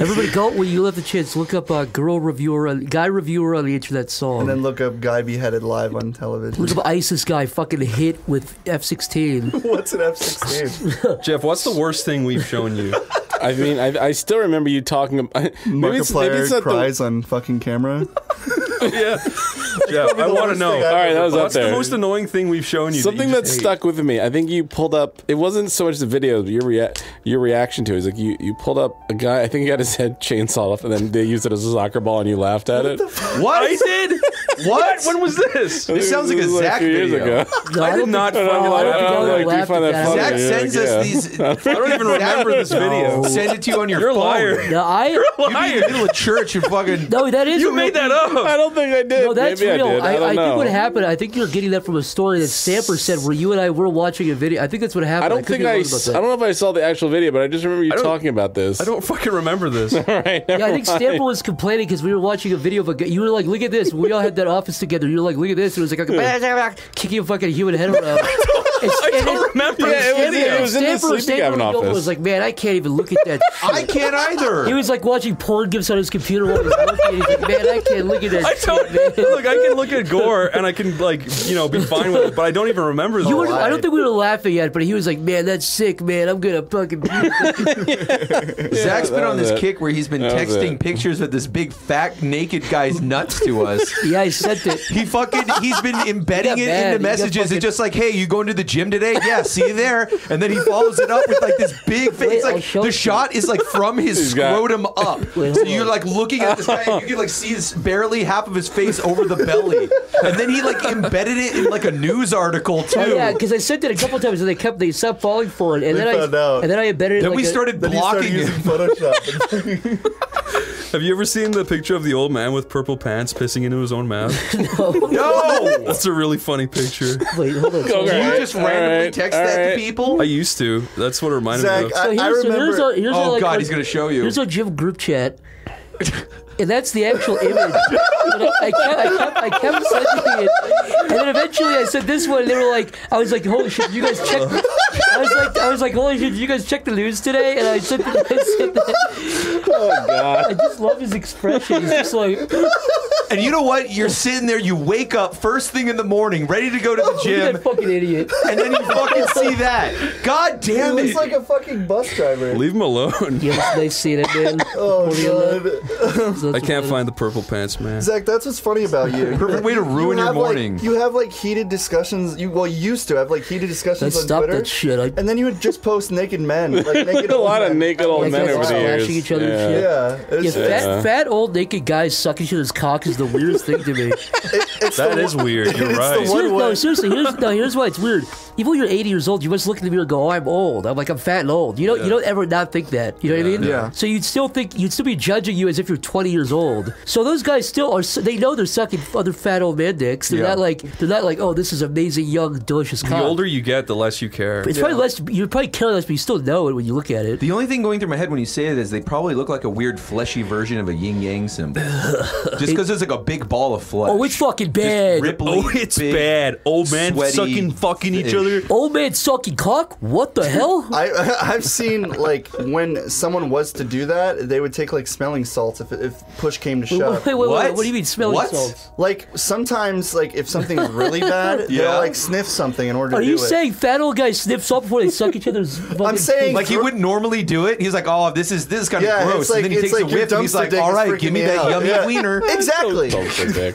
Everybody, go when you have the chance. Look up uh, girl reviewer, on, guy reviewer on the internet song. and then look up "guy beheaded live" on television. Look up ISIS guy fucking hit with F-16. What's an F-16? Jeff, what's the worst thing we've shown you? I mean, I, I still remember you talking about. Maybe it's, maybe it's Markiplier not the, cries on fucking camera. yeah, Jeff, I want to know. All right, that was up What's the there. most annoying thing we've shown you? Something that you that stuck with me. I think you pulled up. It wasn't so much the video, but your rea- your reaction to it. it. Is like you, you pulled up a guy. I think he got his head chainsawed off, and then they used it as a soccer ball, and you laughed at it. What? I did. what? When was this? This sounds like a This was Zach few years video. ago. I did don't not think- fucking no, I don't laugh think I it. would've Like, do you find that that. funny? Zach Yeah, sends yeah. us these. I don't even remember this video. Send it to you on your You're a phone. liar. No, I. You'd be in the middle of church and fucking. No, that is. You a made real- that up. I don't think I did. No, that's Maybe real. I did. I, I, don't know. think what happened. I think you're getting that from a story that Stamper said, where you and I were watching a video. I think that's what happened. I don't could think be I. wrong s- about I don't know if I saw the actual video, but I just remember you talking about this. I don't fucking remember this. All right, Yeah, I think. Stamper was complaining because we were watching a video of a guy. You were like, "Look at this." We all had that office together. You were like, "Look at this." It was like, kicking a fucking human head around. It's- I and don't it- remember Yeah, it was, Stamper- it was was in the Stanford, Sleepy Cabin office. was like, man, I can't even look at that. I can't either. He was like watching porn gifs on his computer while he was looking. He's like, man, I can't look at that I shit, don't man. look. I can look at gore and I can like you know be fine with it, but I don't even remember. You the were, I why? don't think we were laughing yet, but he was like, "Man, that's sick, man. I'm gonna fucking." Zach's been that on was this it. kick where he's been That was texting it. pictures of this big fat naked guy's nuts to us. yeah, I sent it. He fucking he's been embedding He it mad. into He got messages. fucking- It's just like, hey, you going to the gym today? Yeah, see you there. And then he follows it up with like this big face. Wait, It's like the you. shot is like from his He's got- scrotum up. Wait, so hold you're like looking at this guy and you can like see his barely half of his face over the belly. And then he like embedded it in like a news article oh, too. Oh yeah, because I sent it a couple times and they kept they stopped falling for it, and They then found I out. and then I embedded it. then like we a- started Then he started blocking using him. Photoshop. Have you ever seen the picture of the old man with purple pants pissing into his own mouth? No! That's a really funny picture. Wait, hold on. Go, Do you just randomly alright, text that alright. to people? I used to. That's what it reminded Zach, me of. I, so I here's, so remember. here's a, here's a, Oh like, god, a- he's gonna show you. Here's a gym group chat. And that's the actual image. But I, I, kept, I, kept, I kept sending it. And then eventually I said this one, and they were like, I was like, holy shit, you guys check. I was like, I was like, holy shit, did you guys check the news today? And I said, I said that. Oh God. I just love his expression. He's just like, And you know what? You're sitting there, you wake up first thing in the morning, ready to go to the gym, that fucking idiot. and then you fucking see that. God He damn looks it. like a fucking bus driver. Leave him alone. Yeah, it's nice seeing it, man. Oh What do you love? god. So I can't what- find the purple pants, man. Zach, that's what's funny about you. Perfect way to ruin You your have, like- morning. you have like heated discussions. You well, you used to have like heated discussions Let's on stop Twitter. that shit. I, And then you would just post naked men, like naked a old lot of naked old Like men guys over the slashing years. each other yeah. shit. Yeah, yeah, fat, Yeah. fat old naked guys sucking each other's cock is the weirdest thing to me. it's That the is weird. You're It's the right. one- Seriously, no, seriously, here's, no, here's why it's weird. Even when you're 80 years old, you must look in the mirror and go, "Oh, I'm old." I'm like, I'm fat and old. You don't, you don't ever not think that. You know what I mean? Yeah. So you'd still think you'd still be judging you as if you're 20 years old. So those guys still are. They know they're sucking other fat old man dicks. They're Yeah. not like they're not like, oh, this is amazing, young, delicious cock. The older you get, the less you care. it's probably less. You're probably care less, but you still know it when you look at it. The only thing going through my head when you say it is they probably look like a weird fleshy version of a yin yang symbol. Just because it's like a big ball of flesh. Oh, it's fucking bad. ripply, Oh, it's big, bad. Old man sweaty sucking, fucking each other. Old man sucking cock? What the hell? I I've seen like when someone was to do that, they would take like smelling salts if if push came to shove. wait, wait, wait, What? what do you mean smelling What? salts? Like sometimes, like if something's really bad, Yeah. they'll like sniff something in order Are to you do it. saying fat old guys snip salt before they suck each other's? fucking saying- Like he wouldn't normally do it. He's like, "Oh, this is this is kind of Yeah, gross." like and then he takes like a whiff and he's like, dick "All is right, freaking give me me that out." yummy Yeah. wiener." Exactly,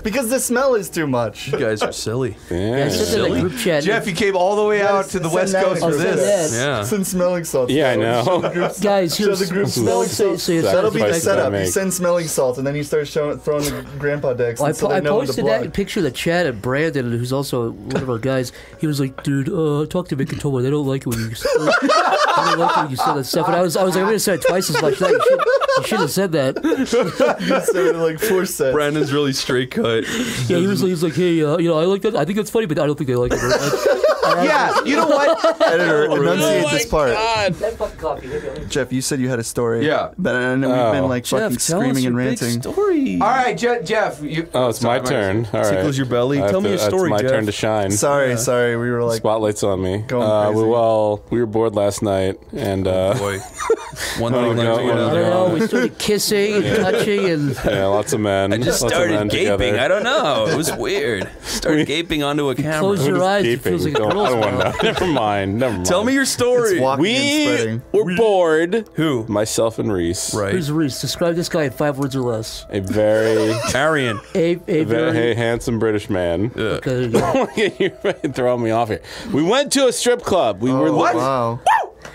because the smell is too much. You guys are silly. Yeah, I sent that in the group chat. Jeff, you came all the way Yeah, out to the send West that Coast in for the group this. chat. Yeah. Send smelling salts. Yeah, I know. Show the group, guys, show here's the group smelling so, salts. so you're That'll be the Sacrifice that I setup. You make. send smelling salts, and then you start showing, throwing the grandpa decks. I, and so po- they I know when to posted that block. picture of the chat and Brandon, who's also one of our guys. He was like, "Dude, uh, talk to Vic and Tomo. They don't like it when you. Say, they don't like it when you say that stuff." And I was, I was like, "I'm gonna say it twice as much." Like, you, should, you should have said that. You said it like four sets. Brandon's really straight cut. Yeah, he was, he was like, "Hey, uh, you know, I like that. I think that's funny, but I don't think they like it very much." Yeah, you know what? Editor, enunciate Oh this part. that fucking coffee. Jeff, you said you had a story. Yeah. But I know we've Oh. been like fucking screaming and ranting. story. All right, Je- Jeff. You, Oh, it's my turn. All right. Tickles your belly. I have Tell me to- a story, It's my Jeff. turn to shine. Sorry, sorry. We were like, Spotlight's on me. Going uh, we, crazy. well, we were bored last night, and uh, Boy. One Oh, thing no, led to I another. don't know. We started kissing and touching, and yeah, lots of men. I just lots of men started gaping. Together. I don't know. It was weird. Started gaping onto a camera. close your eyes. It feels like a Don't- I don't want mouth. to. Never mind. Never mind. Tell me your story. It's walking and We spreading. were bored. Who? Myself and Reese. Right. Who's Reese? Describe this guy in five words or less. A very, Arian. A, a very very. handsome British man. Okay, yeah. You're throwing me off here. We went to a strip club. We were oh, What? Wow.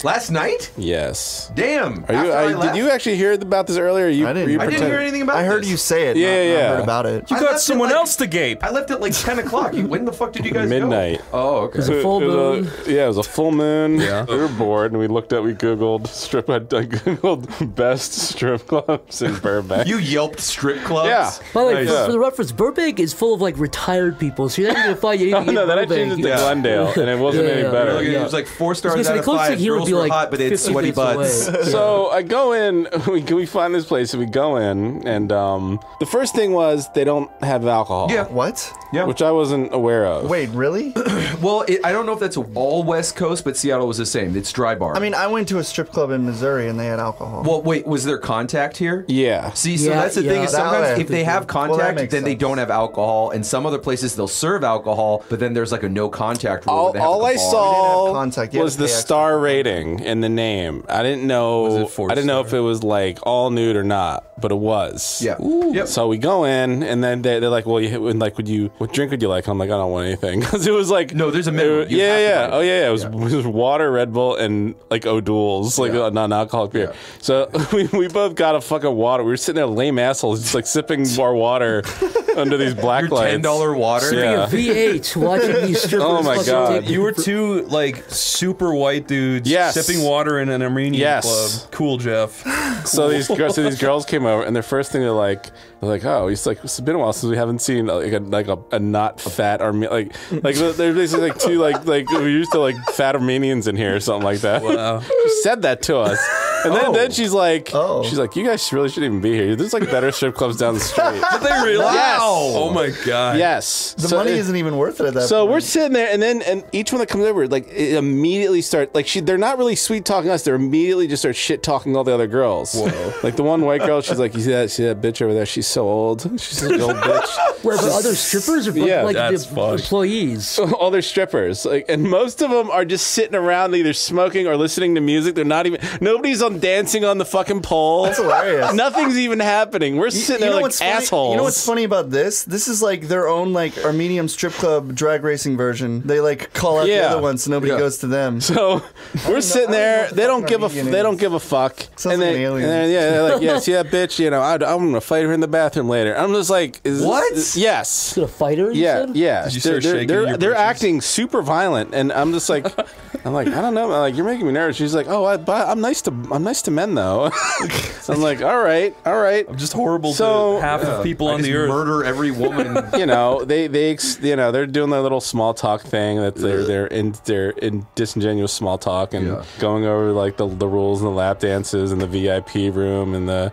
Last night? Yes. Damn. Are you? After I, I, left? did you actually hear about this earlier? You, I didn't. you I I didn't hear anything about I heard this. you say it. Yeah, not- yeah, not heard about it. You I got someone like- else to gape. I left at like 10 o'clock. When the fuck did you guys go? Midnight. go? Oh, okay. It was a full It was moon. a- yeah, it was a full moon. Yeah. We were bored, and we looked at, we Googled strip, I, I Googled best strip clubs in Burbank. You yelped strip clubs? yeah. By the way, Nice. for, Yeah. for the reference, Burbank is full of like retired people, so you're not even gonna find anything Oh, no, in then I changed it to Glendale, and it wasn't any better. It, was like four stars out of say, the closest five. Thing here would Girls be were like hot, but they had 50 sweaty minutes butts. away. So I go in, we, we find this place, and we go in, and um, the first thing was they don't have alcohol. Yeah. What? Yeah. Which I wasn't aware of. Wait, really? Well, it, I don't know if that's all West Coast, but Seattle was the same. It's dry bar. I mean, I went to a strip club in Missouri and they had alcohol. well, wait, was there contact here? Yeah. See, so Yeah, that's the thing yeah. is That sometimes way. if they have Well, that contact, makes then they sense. don't have alcohol, and some other places they'll serve alcohol, but then there's like a no contact rule. All, where they have all like I a bar. saw have contact, you was the pay extra star for it. rating and the name. I didn't know. Was it four I didn't know if it was like all nude or not, but it was. Yeah. Yep. So we go in, and then they, they're like, "Well, you, and like, would you what drink would you like?" I'm like, "I don't want anything," because it was like, No, there's a minimum. it- You yeah, have to yeah, oh yeah, yeah. It was, Yeah. it was water, Red Bull, and like O'Doul's, like Yeah. a non-alcoholic beer. Yeah. So we, we both got a fucking water. We were sitting there lame assholes, just like sipping our water under these black Your lights. ten dollar water. Yeah. V8 watching these strippers. Oh my God. You were two like super white dudes Yes. sipping water in an Armenian Yes. club. Cool, Jeff. So these so these girls came over, and their first thing they're like, they're like, oh, it's like it's been a while since we haven't seen uh, like a like a, a not fat Arme like like they're basically like two like like we used to like fat Armenians in here or something like that. Wow. She said that to us, and then, then oh. she's like, Oh. she's like, you guys really shouldn't even be here. There's like better strip clubs down the street. Did they really? Yes. Oh my god. yes, the So money isn't even worth it at that so point. we're sitting there, and then and each one that comes over, like it immediately start like she. They're not really sweet talking us. They're immediately just start shit talking all the other girls. Whoa! Like the one white girl, she's like, you see that? See that bitch over there? She's so old. She's an old bitch. Where the other strippers or Yeah, like that's the fucked. employees? all their strippers, like, and most of them are just sitting around either smoking or listening to music. They're not even. Nobody's on dancing on the fucking pole. That's hilarious. Nothing's even happening. We're sitting there like what's funny? assholes. You know what's funny about this? This is like their own like Armenian strip club drag racing version. They like call out Yeah. the other ones so nobody Yeah. goes to them. So we're sitting know there. They don't fucking give a. Armenian They don't give a fuck. Sounds and like then, an alien. and then yeah, they're like yeah, see that bitch. You know, I, I'm gonna fight her in the bathroom later. I'm just like, is What? This, yes. To the fighter? you Yeah, said? yeah. Did you they're they're, they're, your they're acting super violent, and I'm just like, I'm like, I don't know. I'm like, you're making me nervous. She's like, oh, I, but I'm nice to I'm nice to men though. so I'm like, all right, all right. I'm just horrible So- to half of people I on just the earth. murder every woman. you know, they they ex- you know they're doing their little small talk thing that they're they're in they're in disingenuous small talk and Yeah. going over like the the rules and the lap dances and the VIP room and the.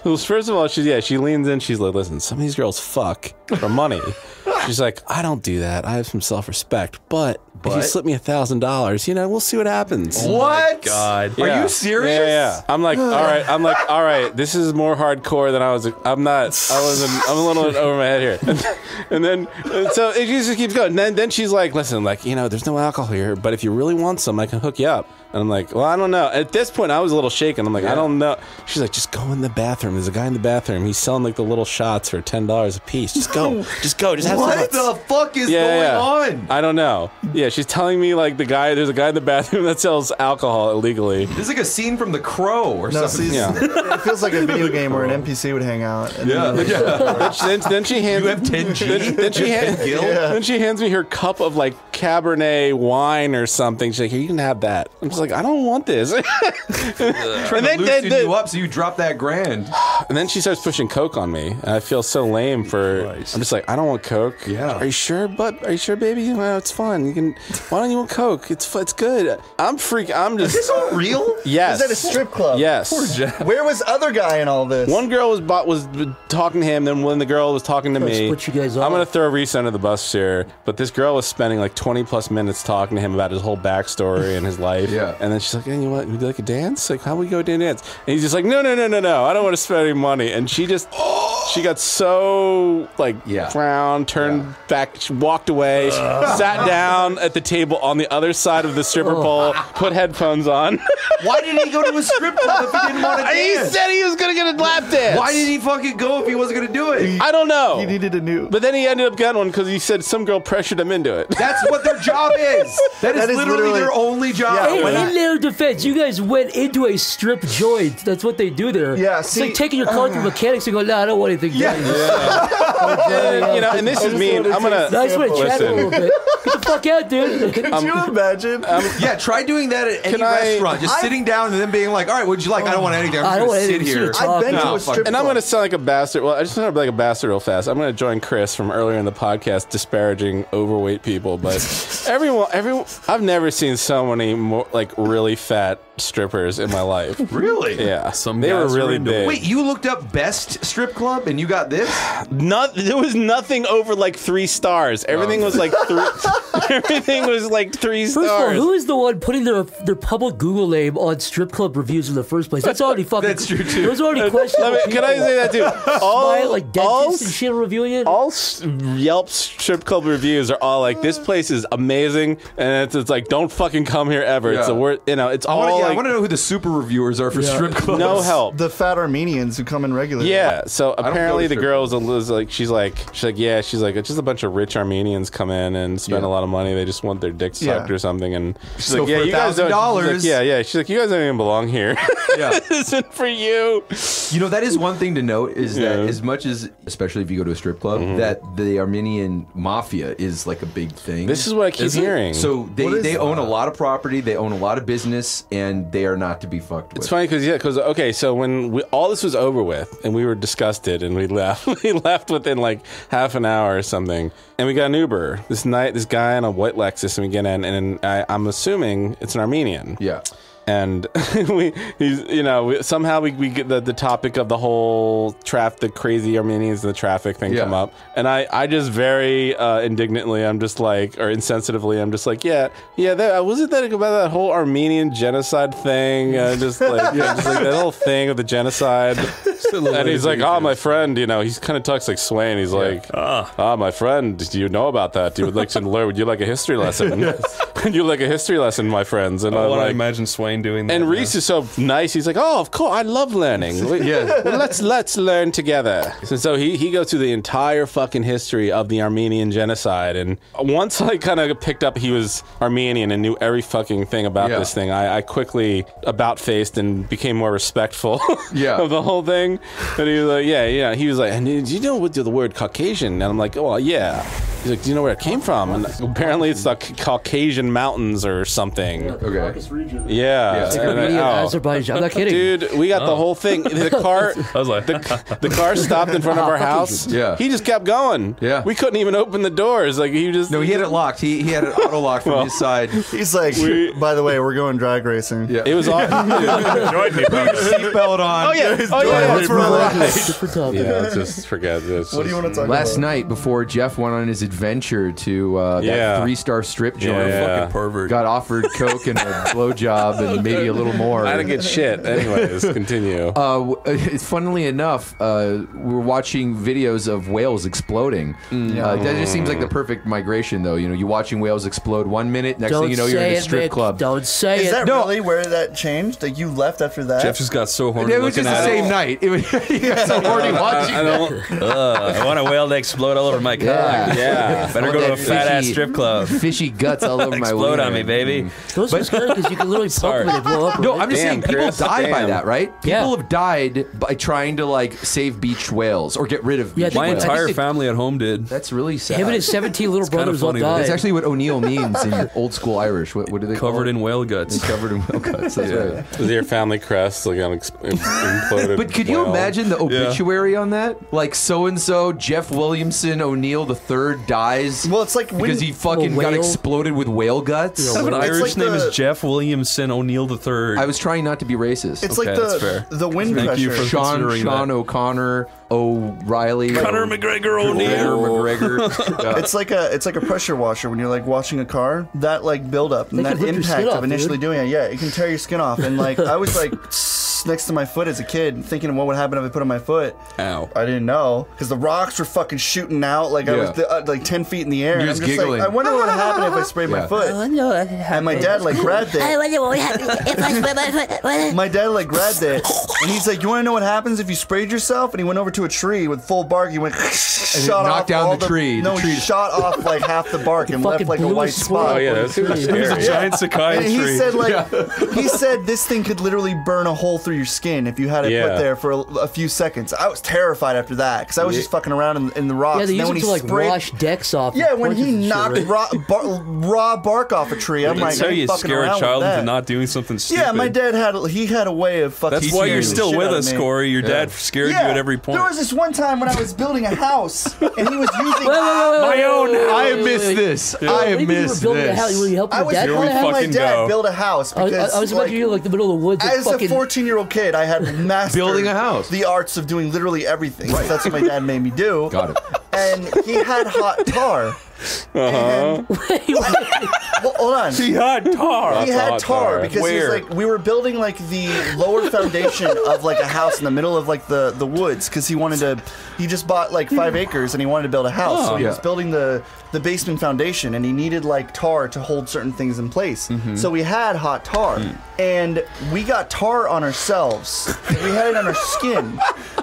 Well, first of all, she yeah she leans in. She's like, "Listen, some of these girls fuck for money." She's like, "I don't do that. I have some self respect, but, if you slip me a thousand dollars, you know, we'll see what happens." Oh what? God. Are you serious? Yeah, yeah. I'm like, all right. I'm like, all right. This is more hardcore than I was. I'm not. I wasn't. I'm a little over my head here. And then, and so it just keeps going. And then, then she's like, listen, like, you know, there's no alcohol here, but if you really want some, I can hook you up. And I'm like, well, I don't know. At this point, I was a little shaken. I'm like, I don't know. She's like, just go in the bathroom. There's a guy in the bathroom. He's selling like the little shots for ten dollars a piece. Just go. Just go. Just have some. What the fuck is Yeah, going yeah. on? I don't know. Yeah, she's telling me like the guy. There's a guy in the bathroom that sells alcohol illegally. This is like a scene from The Crow or No, something. Yeah. it feels like a video game where an NPC would hang out. And Yeah, then, yeah. then, she- then, then she hands You have 10 G? Then, then she hands, Gil? then she hands me her cup of like Cabernet wine or something. She's like, "Here, you can have that." I'm just like, "I don't want this." And then, loosen then, then- you up so you drop that grand. and then she starts pushing Coke on me, and I feel so lame for. Christ. I'm just like, "I don't want Coke." Yeah. Are you sure? But are you sure, baby? Well, it's fun. You can. Why don't you want Coke? It's it's good. I'm freak. I'm Is just. this all real? yes. Is that a strip club? Yes. Poor Jeff. Where was other guy in all this? One girl was bought, was talking to him. Then when the girl was talking to Let's me, split you guys I'm gonna throw Reese under the bus here. But this girl was spending like 20 plus minutes talking to him about his whole backstory and his life. Yeah. And then she's like, "Hey, you want? Would you like a dance? Like, how we go to a dance?" And he's just like, "No, no, no, no, no. I don't want to spend any money." And she just, she got so like Yeah. frowned, turned back, she walked away, sat down at the table on the other side of the stripper pole, put headphones on. Why did he go to a strip club if he didn't want to he said he was gonna get a lap dance. Why did he fucking go if he wasn't gonna do it? I don't know. He needed a new. But then he ended up getting one because he said some girl pressured him into it. That's what their job is. That is, That is literally, literally- their only job. Yeah, when I- in their defense, you guys went into a strip joint. That's what they do there. Yeah, it's like taking your car to uh-huh. mechanics and go, "No, I don't want anything Yeah. done." And, you know, and this is mean, I'm gonna. I just want to chat a little bit. Get the fuck out, dude. Could you imagine? Yeah, try doing that at any I- restaurant. Just I- sitting down and then being like, "All right, what'd you like? I don't want anything. I'm I just don't gonna sit here." I've been to a fuck strip And I'm going to sound like a bastard. Well, I just want to be like a bastard real fast. I'm going to join Chris from earlier in the podcast disparaging overweight people. But everyone, everyone, I've never seen so many more like really fat strippers in my life. Really? Yeah, Some they were guys are really into big. Wait, you looked up best strip club and you got this? Not, there was nothing over like three stars. Everything oh. was like three. everything was like three First of all, stars. who is the one putting their their public Google name on strip club reviews in the first place? That's already fucking. That's true, too. Those are already questions. Let me, can I say that too? All, like all, dentists and shit reviewing it? all s- Yelp strip club reviews are all like, "This uh. place is amazing," and it's, it's like, "Don't fucking come here ever." It's Yeah. the worst. You know, it's I all want to. Yeah, I like want to know who the super reviewers are for strip clubs. no help. the fat Armenians who come in regularly. Yeah, so go to apparently the strip girl was, was like, she's like, she's like, yeah, she's like, it's just a bunch of rich Armenians come in and spend Yeah. a lot of money. They just want their dick sucked Yeah. or something. And she's So like, yeah, for you guys don't. $1,000 like, yeah, yeah. She's like, you guys don't even belong here. Yeah. this isn't for you. You know, that is one thing to note is that Yeah. Mm-hmm. as much as, especially if you go to a strip club, that the Armenian mafia is like a big thing. This is what I keep Is it? hearing. So they, What is they own a lot of property, they own a lot of business, and they are not to be fucked with. It's funny because yeah, because okay, so when we, all this was over with and we were disgusted and we left, we left within like half an hour or something, and we got an Uber this night. This guy on a white Lexus, and we get in, and I, I'm assuming it's an Armenian. Yeah. And we he's you know we, somehow we, we get the, the topic of the whole traffic the crazy armenians and the traffic thing Yeah. come up. And i i just very uh, indignantly i'm just like or insensitively i'm just like yeah yeah that wasn't that about that whole armenian genocide thing. Uh, just like yeah just like that whole thing of the genocide. And he's like oh my friend you know he's kind of talks like swain. He's like ah. My friend do you know about that? Do you would like to learn would you like a history lesson? Would you like a history lesson my friends. And I i'm want to like imagine Swain doing that. and now. Reese is so nice. He's like, "Oh, of course, I love learning. We- Yeah. well, let's let's learn together." So, so he he goes through the entire fucking history of the Armenian genocide, and once I kind of picked up he was Armenian and knew every fucking thing about Yeah. this thing, I, I quickly about faced and became more respectful Yeah. of the whole thing. And he was like, "Yeah, yeah." He was like, "And do you know what the word Caucasian?" And I'm like, "Oh, yeah." He's like, "Do you know where it came from?" And apparently, it's the Caucasian mountains or something. Okay. Yeah. Like And I- Armenia, oh. Azerbaijan. I'm not kidding. Dude, we got the oh. whole thing. The car, I was like, the, the car stopped in front of our house. Yeah. he just kept going. Yeah. we couldn't even open the doors. Like he just No, he had it locked. He, he had it auto locked from his side. He's like, by the way, we're going drag racing. Yeah. It was awesome. all. Seatbelt on. oh yeah, oh yeah. Let's run it. Different. Yeah, let's just forget this. What do you want to talk Last about? night, before Jeff went on his adventure to uh, Yeah. that three star strip joint, Yeah. fucking pervert. got offered coke and a blowjob and maybe a little more. I didn't get shit. Anyways, continue. Uh, it's funnily enough, uh, we're watching videos of whales exploding. Uh, that just seems like the perfect migration, though. You know, you're watching whales explode one minute, next Don't thing you know, you're in a strip Vic. club. Don't say Is it. that No. really where that changed? Like you left after that? Jeff just got so horny It was just the at same it. night. It was, he got so horny watching. I don't. Ugh, I want a whale to explode all over my cock. Yeah. Yeah. Better go to a fat ass strip club. Fishy guts all over my Explode wiener. on me, baby. Those are scary because you can literally pump them when they blow up. No, right? I'm just Damn, saying people Chris, die by damn. that, right? People Yeah. have died by trying to like save beach whales or get rid of Yeah, I My I whales. entire they- family at home did. That's really sad. Him and his 17 little kinda brothers all funny, though. died. That's actually what O'Neill means in old school Irish. What, what do they call Covered in whale guts. Covered in whale guts. That's right. Was your family crest like on ex- imploded? But could you whale? imagine the obituary on that? Like so and so, Jeff Williamson O'Neill the third dies Well, it's like when, because he fucking A got whale? exploded with whale guts. I have an It's Irish like name the- is Jeff Williamson O'Neill the third. I was trying not to be racist. It's Okay, like that's the fair. the wind Thank pressure. you for- Sean considering Sean that. O'Connor O'Reilly Conor O- McGregor Conor O'Neill. McGregor. Yeah. It's like a it's like a pressure washer when you're like washing a car. That like buildup and They that can rip your skin impact off, of initially dude. doing it. Yeah, it can tear your skin off. And like I was like next to my foot as a kid, thinking what would happen if I put it on my foot. Ow. I didn't know because the rocks were fucking shooting out like I was th- uh, like ten feet in the air. You're and just I'm just giggling. like, I wonder what would happen if I sprayed my Yeah. foot. And my dad like grabbed I it. wonder what would happen if I split my foot. What? My dad like grabbed it And he's like, "You want to know what happens if you sprayed yourself?" And he went over to a tree with full bark. He went shot knocked off down all the tree. No, The tree- he shot off like half the bark and left fucking like a blew white squirrel spot. Oh, yeah, that's the super tree. scary. It was a giant Sakai And he said like he said this thing could literally burn a hole through your skin if you had it Yeah. put there for a, a few seconds. I was terrified after that because I was just fucking around in, in the rocks. Yeah, they and then use when it he to like sprayed, wash decks off. yeah, when he porches and shit, knocked right? raw, bar, raw bark off a tree, I'm like, That's how I ain't you fucking scare a around child into not doing something stupid. Yeah, my dad had he had a way of fucking. That's why you're still with us, me. Cory. Your dad scared Yeah, you at every point. There was this one time when I was building a house and he was using. My own. wait, wait, I have missed this. I What have you mean you were missed this. house? Were you helping I your was dad? trying to build a house? my fucking dad build a house I, I, because I was like, imagining you like the middle of the woods. As fucking, a 14 year old kid, I had mastered Building a house. the arts of doing literally everything. That's what my dad made me do. Got it. And he had hot tar. Uh-huh. And, Wait, wait. well, hold on. he had tar. He had hot tar tar. because Where? he's like we were building like the lower foundation of like a house in the middle of like the the woods because he wanted to he just bought like five acres and he wanted to build a house so he Yeah. was building the the basement foundation and he needed like tar to hold certain things in place mm-hmm. so we had hot tar mm. and we got tar on ourselves we had it on our skin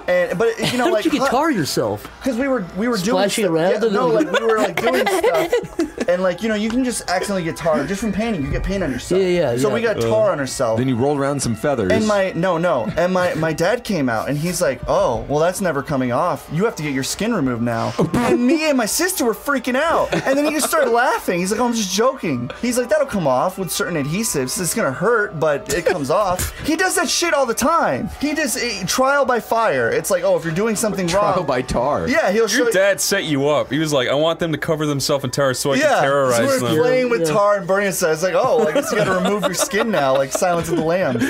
and but you know How like did you hot- get tar yourself? because we were we were Splashing doing around stuff. Yeah, and no, then- like we were like doing stuff, and like you know, you can just accidentally get tar just from painting. You get paint on yourself. Yeah, yeah, So yeah. we got tar on ourselves. Then you rolled around some feathers. and my no no, and my my dad came out and he's like, oh well, that's never coming off. You have to get your skin removed now. and me and my sister were freaking out, and then he just started laughing. He's like, oh, I'm just joking. He's like, that'll come off with certain adhesives. It's gonna hurt, but it comes off. He does that shit all the time. He just eh, trial by fire. It's like, oh, if you're doing something trial wrong, trial by tar. yeah, he'll show Your dad set you up. He was like, I want them to cover themselves in tar so I Yeah, can so terrorize we're them. playing with Yeah. tar and burning it. It's like, oh, I guess you got to remove your skin now, like Silence of the Lambs.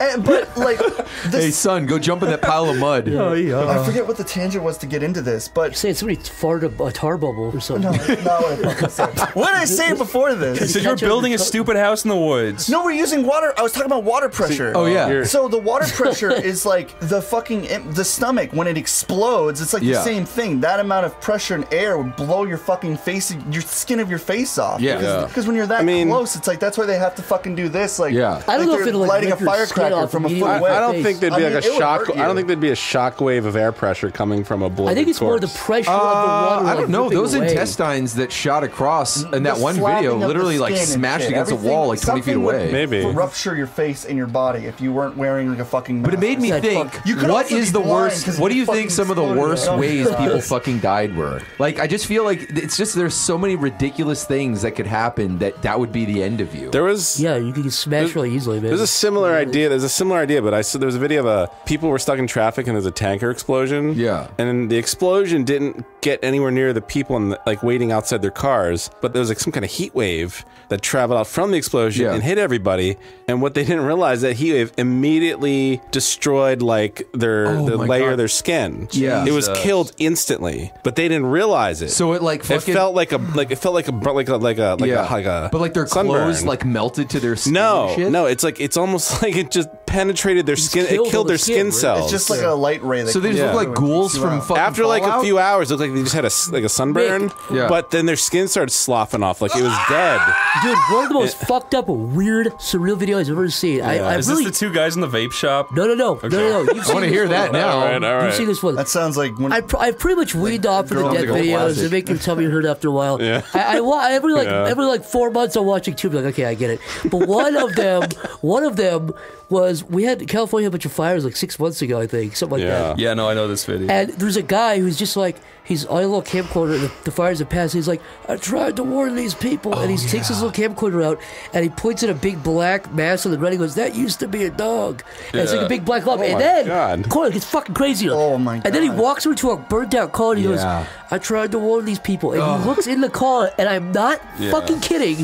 And, but like, Hey, son, go jump in that pile of mud. Oh, I forget what the tangent was to get into this, but Saying somebody farted a, a tar bubble or something. no, that's not what I said. Did I say before He this? said, You're building a stupid house in the woods. No, we're using water. I was talking about water pressure. Oh, yeah. You're- So the water pressure is like the fucking the stomach when it explodes. It's like Yeah. the same thing. That amount of pressure and air would blow your fucking face, your skin of your face off. Yeah. Because, Yeah. when you're that I mean- close, it's like that's why they have to fucking do this. Like, Yeah. I don't know if they're it'll, like, lighting rip a your skin firecracker off from a foot away. I don't think there'd I be mean, like a shock. hurt I don't think there'd be a shock wave of air pressure coming from a blood. I think it's more the pressure of the Uh, water. I don't like, know. Those away. intestines that shot across in that The one video literally like smashed against a wall like 20 feet away. Maybe. rupture your face and your body if you weren't wearing like a fucking. But it made me think, fuck- You could what also is be the worst? What do you think some of the worst ways people fucking died were? Like, I just feel like it's just there's so many ridiculous things that could happen that that would be the end of you. There was Yeah, you can smash really easily, man. There's a similar idea. There's a similar idea, but I saw there was a video of a people were stuck in traffic and there's a tanker explosion. Yeah. and the explosion didn't get anywhere near the people and like waiting outside their cars, but there was like some kind of heat wave that traveled out from the explosion Yeah. and hit everybody. And what they didn't realize that heat wave immediately destroyed like their Oh the layer God. of their skin. Yeah. it was Jesus. killed instantly, but they didn't realize it. So it like it felt like a like it felt like a like a like a like yeah, a like a but like their sunburn. clothes like melted to their skin. No, and shit? no, it's like it's almost like it just penetrated their skin. killed It killed their skin skin, cells. It's just like a light ray. That So they just Yeah. look like ghouls from fucking after like a few hours, it looked like they just had a like a sunburn. Yeah. But then their skin started sloughing off, like it was dead. Dude, one of the most fucked up, weird, surreal videos I've ever seen. I, I Is really. this the two guys in the vape shop? no, no, no, no, no, no. You've I seen want to this hear one. that now. All right, all right. You've seen this one. That sounds like when I, pr- I pretty much weaned off of the Girl dead Like a videos classic. and make your tummy hurt after a while. Yeah. I, I wa- every like Yeah. every like four months I'm watching tube like okay I get it. But one of them one of them was we had California had a bunch of fires like six months ago I think something like Yeah. that. Yeah, no, I know this video. And there's a guy who's just like he's on a little camcorder. The, the fires have passed. He's like, I tried to warn these people, and he oh, takes his little camcorder out and he points at a big black mass on the ground. He goes, "That used to be a dog." And it's like a big black lump. Oh and my then God. Cory gets fucking crazier. Oh my And then he God. walks over to a burnt out car and he Yeah. goes, "I tried to warn these people." And he looks in the car, and I'm not fucking kidding.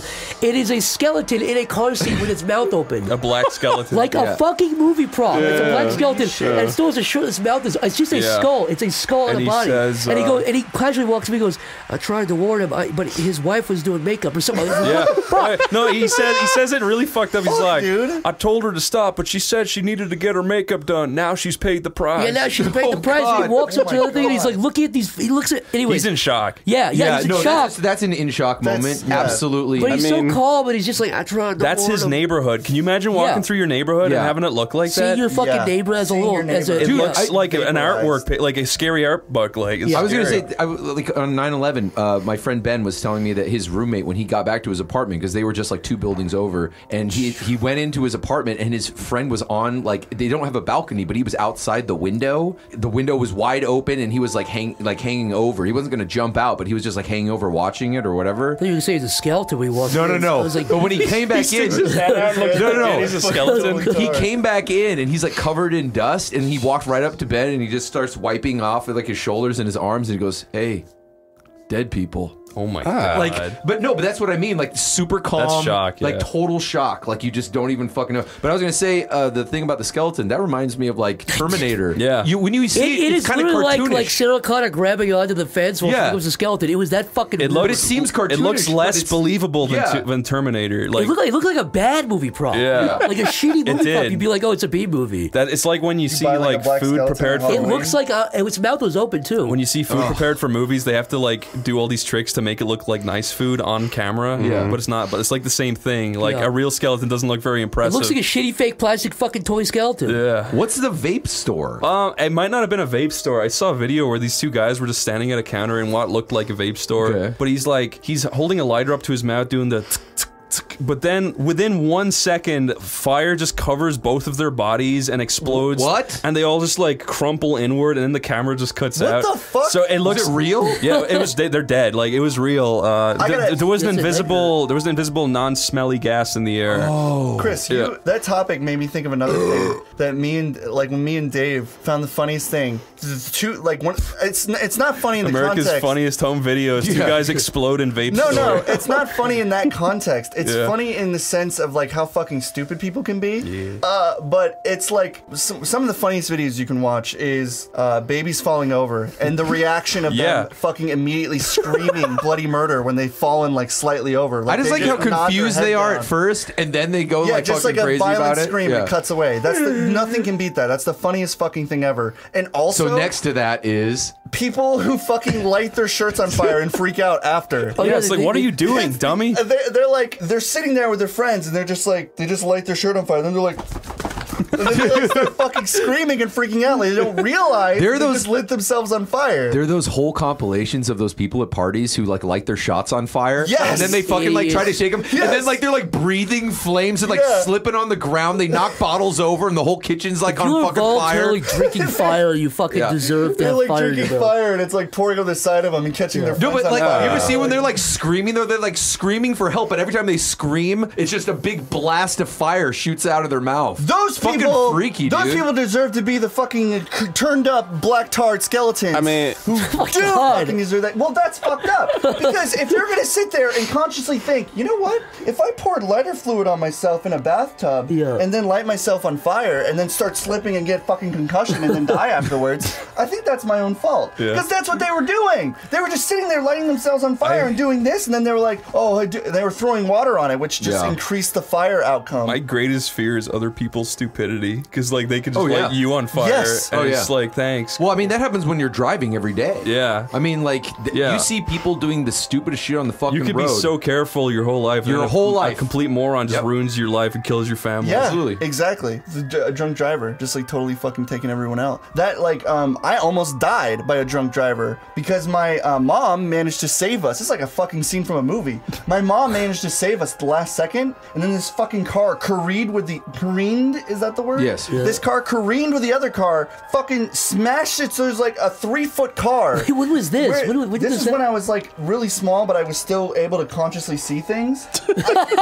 It is a skeleton in a car seat with its mouth open. a black skeleton. Like Yeah. a fucking movie prop. it's a black skeleton, and it still has a shirtless mouth. It's it's just a Yeah. skull. It's a skull on And the he body. says, and he uh, goes, and he casually walks to me. and Goes, I tried to warn him, I, but his wife was doing makeup or something. Yeah. What no, he said he says it really fucked up. He's Fuck, like, dude. I told her to stop, but she said she needed to get her makeup done. Now she's paid the price. Yeah, now she's paid the Oh, price. And he God. walks Oh up to the other thing, and he's like looking at these. He looks at anyway, He's in shock. Yeah, yeah, he's in no, shock. that's, that's an in shock That's- moment. yeah. Absolutely. but he's I mean- so calm, but he's just like, I tried. to That's his him." neighborhood. Can you imagine walking Yeah. through your neighborhood Yeah. and having it look like See that? your fucking Yeah. neighbor as a Seeing little, your as a neighbor. it yeah. looks like an vaporized. artwork, pa- like a scary art book. Like it's I was going to scary. say, I, like on 9/11, uh, my friend Ben was telling me that his roommate, when he got back to his apartment, because they were just like two buildings over, and he he went into his apartment, and his friend was on like they don't have a balcony, but he was outside the window. The window was wide open, and he was like hang like hanging over. He wasn't going to jump out, but he was just like hanging over, watching it or whatever. I thought you were say he's a skeleton. We walked. No, no, no. I was like, but when he came back in, no, no, no. He's a skeleton. he came back in and he's like covered in dust and he walked right up to Ben and he just starts wiping off with like his shoulders and his arms and he goes, "Hey, dead people." Oh my god! Like, but no, but that's what I mean. Like super calm, That's shock, like yeah. total shock. Like you just don't even fucking know. But I was gonna say uh, the thing about the skeleton that reminds me of like Terminator. Yeah. you when you It, see it it's is kind of literally like cartoonish. like Sarah Connor grabbing onto the fence while Yeah. it was a skeleton. It was that fucking. it but looks. it seems It looks but less it's- believable than, Yeah. than Terminator. It Like looked like it looked like a bad movie prop. Yeah. like a shitty movie prop. did. You'd be like, oh, it's a B movie. that. It's like when you, see buy, like, a like, black food skeleton prepared at for It Halloween. looks like uh, its mouth was open too. when you see food prepared for movies, they have to like do all these tricks to make it look like nice food on camera. Yeah. but it's not. But it's like the same thing. Like Yeah. a real skeleton doesn't look very impressive. it impressive. looks like a shitty fake plastic fucking toy skeleton. yeah. What's the vape store? Um, it might not have been a vape store. I saw a video where these two guys were just standing at a counter in what looked like a vape store. Okay. But he's like, he's holding a lighter up to his mouth, doing the. tsk, tsk, tsk. But then, within one second, fire just covers both of their bodies and explodes. What? And they all just like crumple inward, and then the camera just cuts What out. the fuck? So it looks it real? Yeah, it was. They, they're dead. Like it was real. Uh, th- gotta- there was an invisible. There was an invisible, non-smelly gas in the air. Oh. Chris, you, Yeah. that topic made me think of another thing that me and like when me and Dave found the funniest thing. It's two like one. It's it's not funny in the America's funniest home videos. Two Yeah. guys explode in vape No, store. no, it's not funny in that context. It's Yeah. funny in the sense of like how fucking stupid people can be. Uh, but it's like some, some of the funniest videos you can watch is uh, babies falling over and the reaction of Yeah. them fucking immediately screaming bloody murder when they've fallen like slightly over. I just like how confused they are down. at first, and then they go Yeah, like just fucking like a crazy violent it. scream. Yeah. It cuts away. That's the, nothing can beat that. That's the funniest fucking thing ever. And also, So next to that is people who fucking light their shirts on fire and freak out after. Oh, Yeah, it's like, what are you doing, dummy? They're, they're like they're sitting there with their friends and they're just like they just light their shirt on fire. Then they're like. And then they like start fucking screaming and freaking out. Like they don't realize they're they those- just lit themselves on fire. there are those whole compilations of those people at parties who like light their shots on fire. Yes! And then they fucking like try to shake them. And then like they're like breathing flames and like Yeah. slipping on the ground. They knock bottles over and the whole kitchen's like If you on are fucking fire. voluntarily drinking fire, you fucking Yeah. deserve that. They're like fire drinking fire and it's like pouring on the side of them and catching their No, but on like, fire. you ever see when they're like screaming though? They're like screaming for help, but every time they scream, it's just a big blast of fire shoots out of their mouth. Those fucking people, freaky, those dude. people deserve to be the fucking turned up black tarred skeletons. I mean, who do oh God. fucking deserve that. Well, that's fucked up. Because if you're gonna sit there and consciously think, you know what? If I poured lighter fluid on myself in a bathtub Yeah. and then light myself on fire and then start slipping and get fucking concussion and then die afterwards, I think that's my own fault. Yeah. Because that's what they were doing. They were just sitting there lighting themselves on fire and doing this, and then they were like, oh, I do, they were throwing water on it, which just Yeah. increased the fire outcome. My greatest fear is other people's stupidity because like they could just Oh, yeah. light you on fire. Yes. And Oh, it's like thanks. Well, I mean that happens when you're driving every day. Yeah. I mean, like th- Yeah. you see people doing the stupidest shit on the fucking You could road. be so careful your whole life. Your then a- whole A life. complete moron just Yep. ruins your life and kills your family. Yeah, Absolutely. exactly. The dr- a drunk driver, just like totally fucking taking everyone out. That like, um, I almost died by a drunk driver because my uh, mom managed to save us. It's like a fucking scene from a movie. My mom managed to save us at the last second, and then this fucking car careened with the careened. Is that the word? Yes. Yeah. This car careened with the other car, fucking smashed it. So there's like a three foot car. Hey, when was this? Where- When- when this was is that? when I was like really small, but I was still able to consciously see things. I,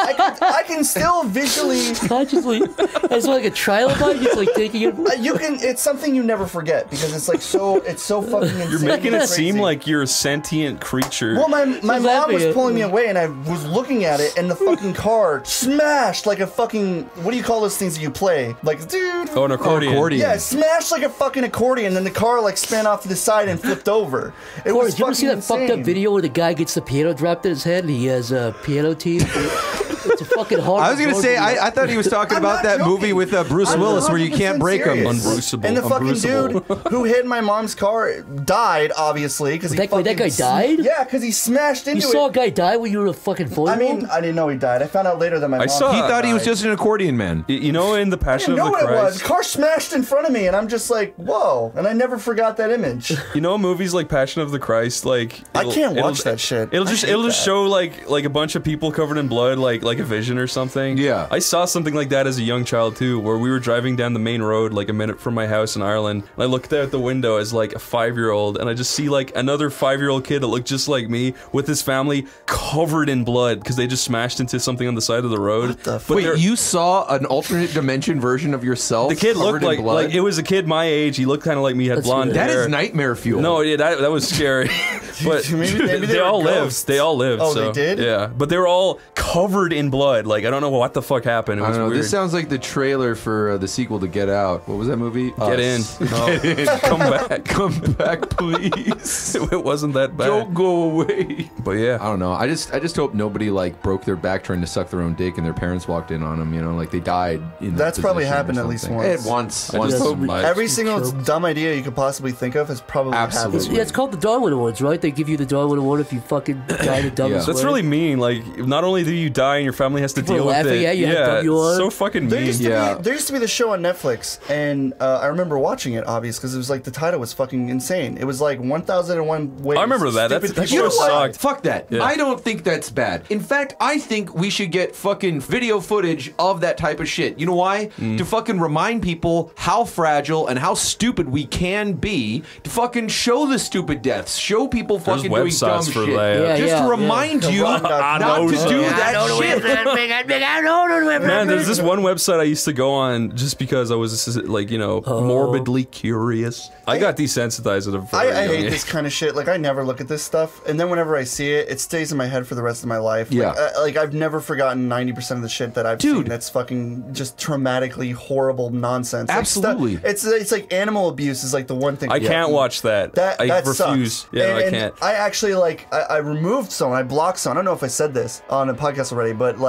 I, can, I can still visually Consciously, as like a trilobite, just like taking it. Uh, you can. It's something you never forget because it's like so. It's so fucking insane. You're making and it seem like you're a sentient creature. Well, my my She's mom was laughing pulling me away, and I was looking at it, and the fucking car smashed like a fucking. What do you call those things that you play? Like, dude. oh, an oh, accordion. accordion. Yeah, it smashed like a fucking accordion, and then the car like spun off to the side and flipped over. It Cory, was did you ever see that fucking fucked up video where the guy gets the piano dropped in his head and he has a piano teeth? it's a fucking hard. I was gonna say, I, I thought he was talking I'm about not that movie with uh, Bruce I'm Willis where you can't break him. serious. Unbruceable. And the fucking Unbruceable. dude who hit my mom's car died, obviously, because he That- wait, that fucking guy died? Yeah, because he smashed into it. you saw a it. guy die when you were a fucking four I mean, I didn't know he died. I found out later that my I mom. saw- He thought he was just an accordion man. Y- You know, in the I Passion didn't of know the what it was. Christ. Car smashed in front of me, and I'm just like, whoa! And I never forgot that image. You know, movies like Passion of the Christ, like I it'll- can't watch it'll- that shit. It'll I just hate it'll just that. show like like a bunch of people covered in blood, like like a vision or something. Yeah. I saw something like that as a young child too, where we were driving down the main road like a minute from my house in Ireland, and I looked out the window as like a five year old, and I just see like another five year old kid that looked just like me with his family covered in blood because they just smashed into something on the side of the road. What the but Wait, you saw an alternate dimension version of yourself? the kid covered looked in like blood? like it was a kid my age. He looked kind of like me. He had That's blonde weird. Hair. is nightmare fuel. No, yeah, that, that was scary. but Maybe- maybe they, they were all ghosts. lived. They all lived. Oh, they did? Yeah, but they were all covered in blood. Like I don't know what the fuck happened. It I was don't know. weird. This sounds like the trailer for uh, the sequel to Get Out. What was that movie? Get in. Us. Get in. Come back. Come back, please. it wasn't that bad. Don't go away. But yeah. I don't know. I just I just hope nobody like broke their back trying to suck their own dick and their parents walked in on them. You know, like they died. In that That's probably position or happened at least something. once. Eh, once. I once. just hope Yes. my- Every single dumb idea you could possibly think of has probably Absolutely. happened. Yeah, it's called the Darwin Awards, right? They give you the Darwin Award if you fucking die the dumbest That's way. really mean. Like, not only do you die in your family has to People deal with laughing it. at you, yeah, WR. it's so fucking There mean. used, to Yeah. be, there used to be the show on Netflix, and uh, I remember watching it, obviously, because it was like the title was fucking insane. It was like 1001 ways. I remember that. That's- that people show You know what? sucked. Fuck that. Yeah. I don't think that's bad. In fact, I think we should get fucking video footage of that type of shit. You know why? Mm. To fucking remind people how fragile and how stupid we can be. To fucking show the stupid deaths. Show people There's fucking doing dumb for shit. that. Yeah, Just yeah, to yeah. remind you Run not dot to do that shit. Man, there's this one website I used to go on just because I was like, you know, Oh. morbidly curious. I got desensitized at a very I, I hate age. this kind of shit. Like I never look at this stuff, and then whenever I see it, it stays in my head for the rest of my life. Yeah. Like, uh, like I've never forgotten ninety percent of the shit that I've Dude. seen. That's fucking just traumatically horrible nonsense. Like, stuff- Absolutely. it's it's like animal abuse is like the one thing. I can't watch that. That I that refuse. Sucks. Yeah, and, I can't. I actually like I, I removed some. I blocked some. I don't know if I said this on a podcast already, but like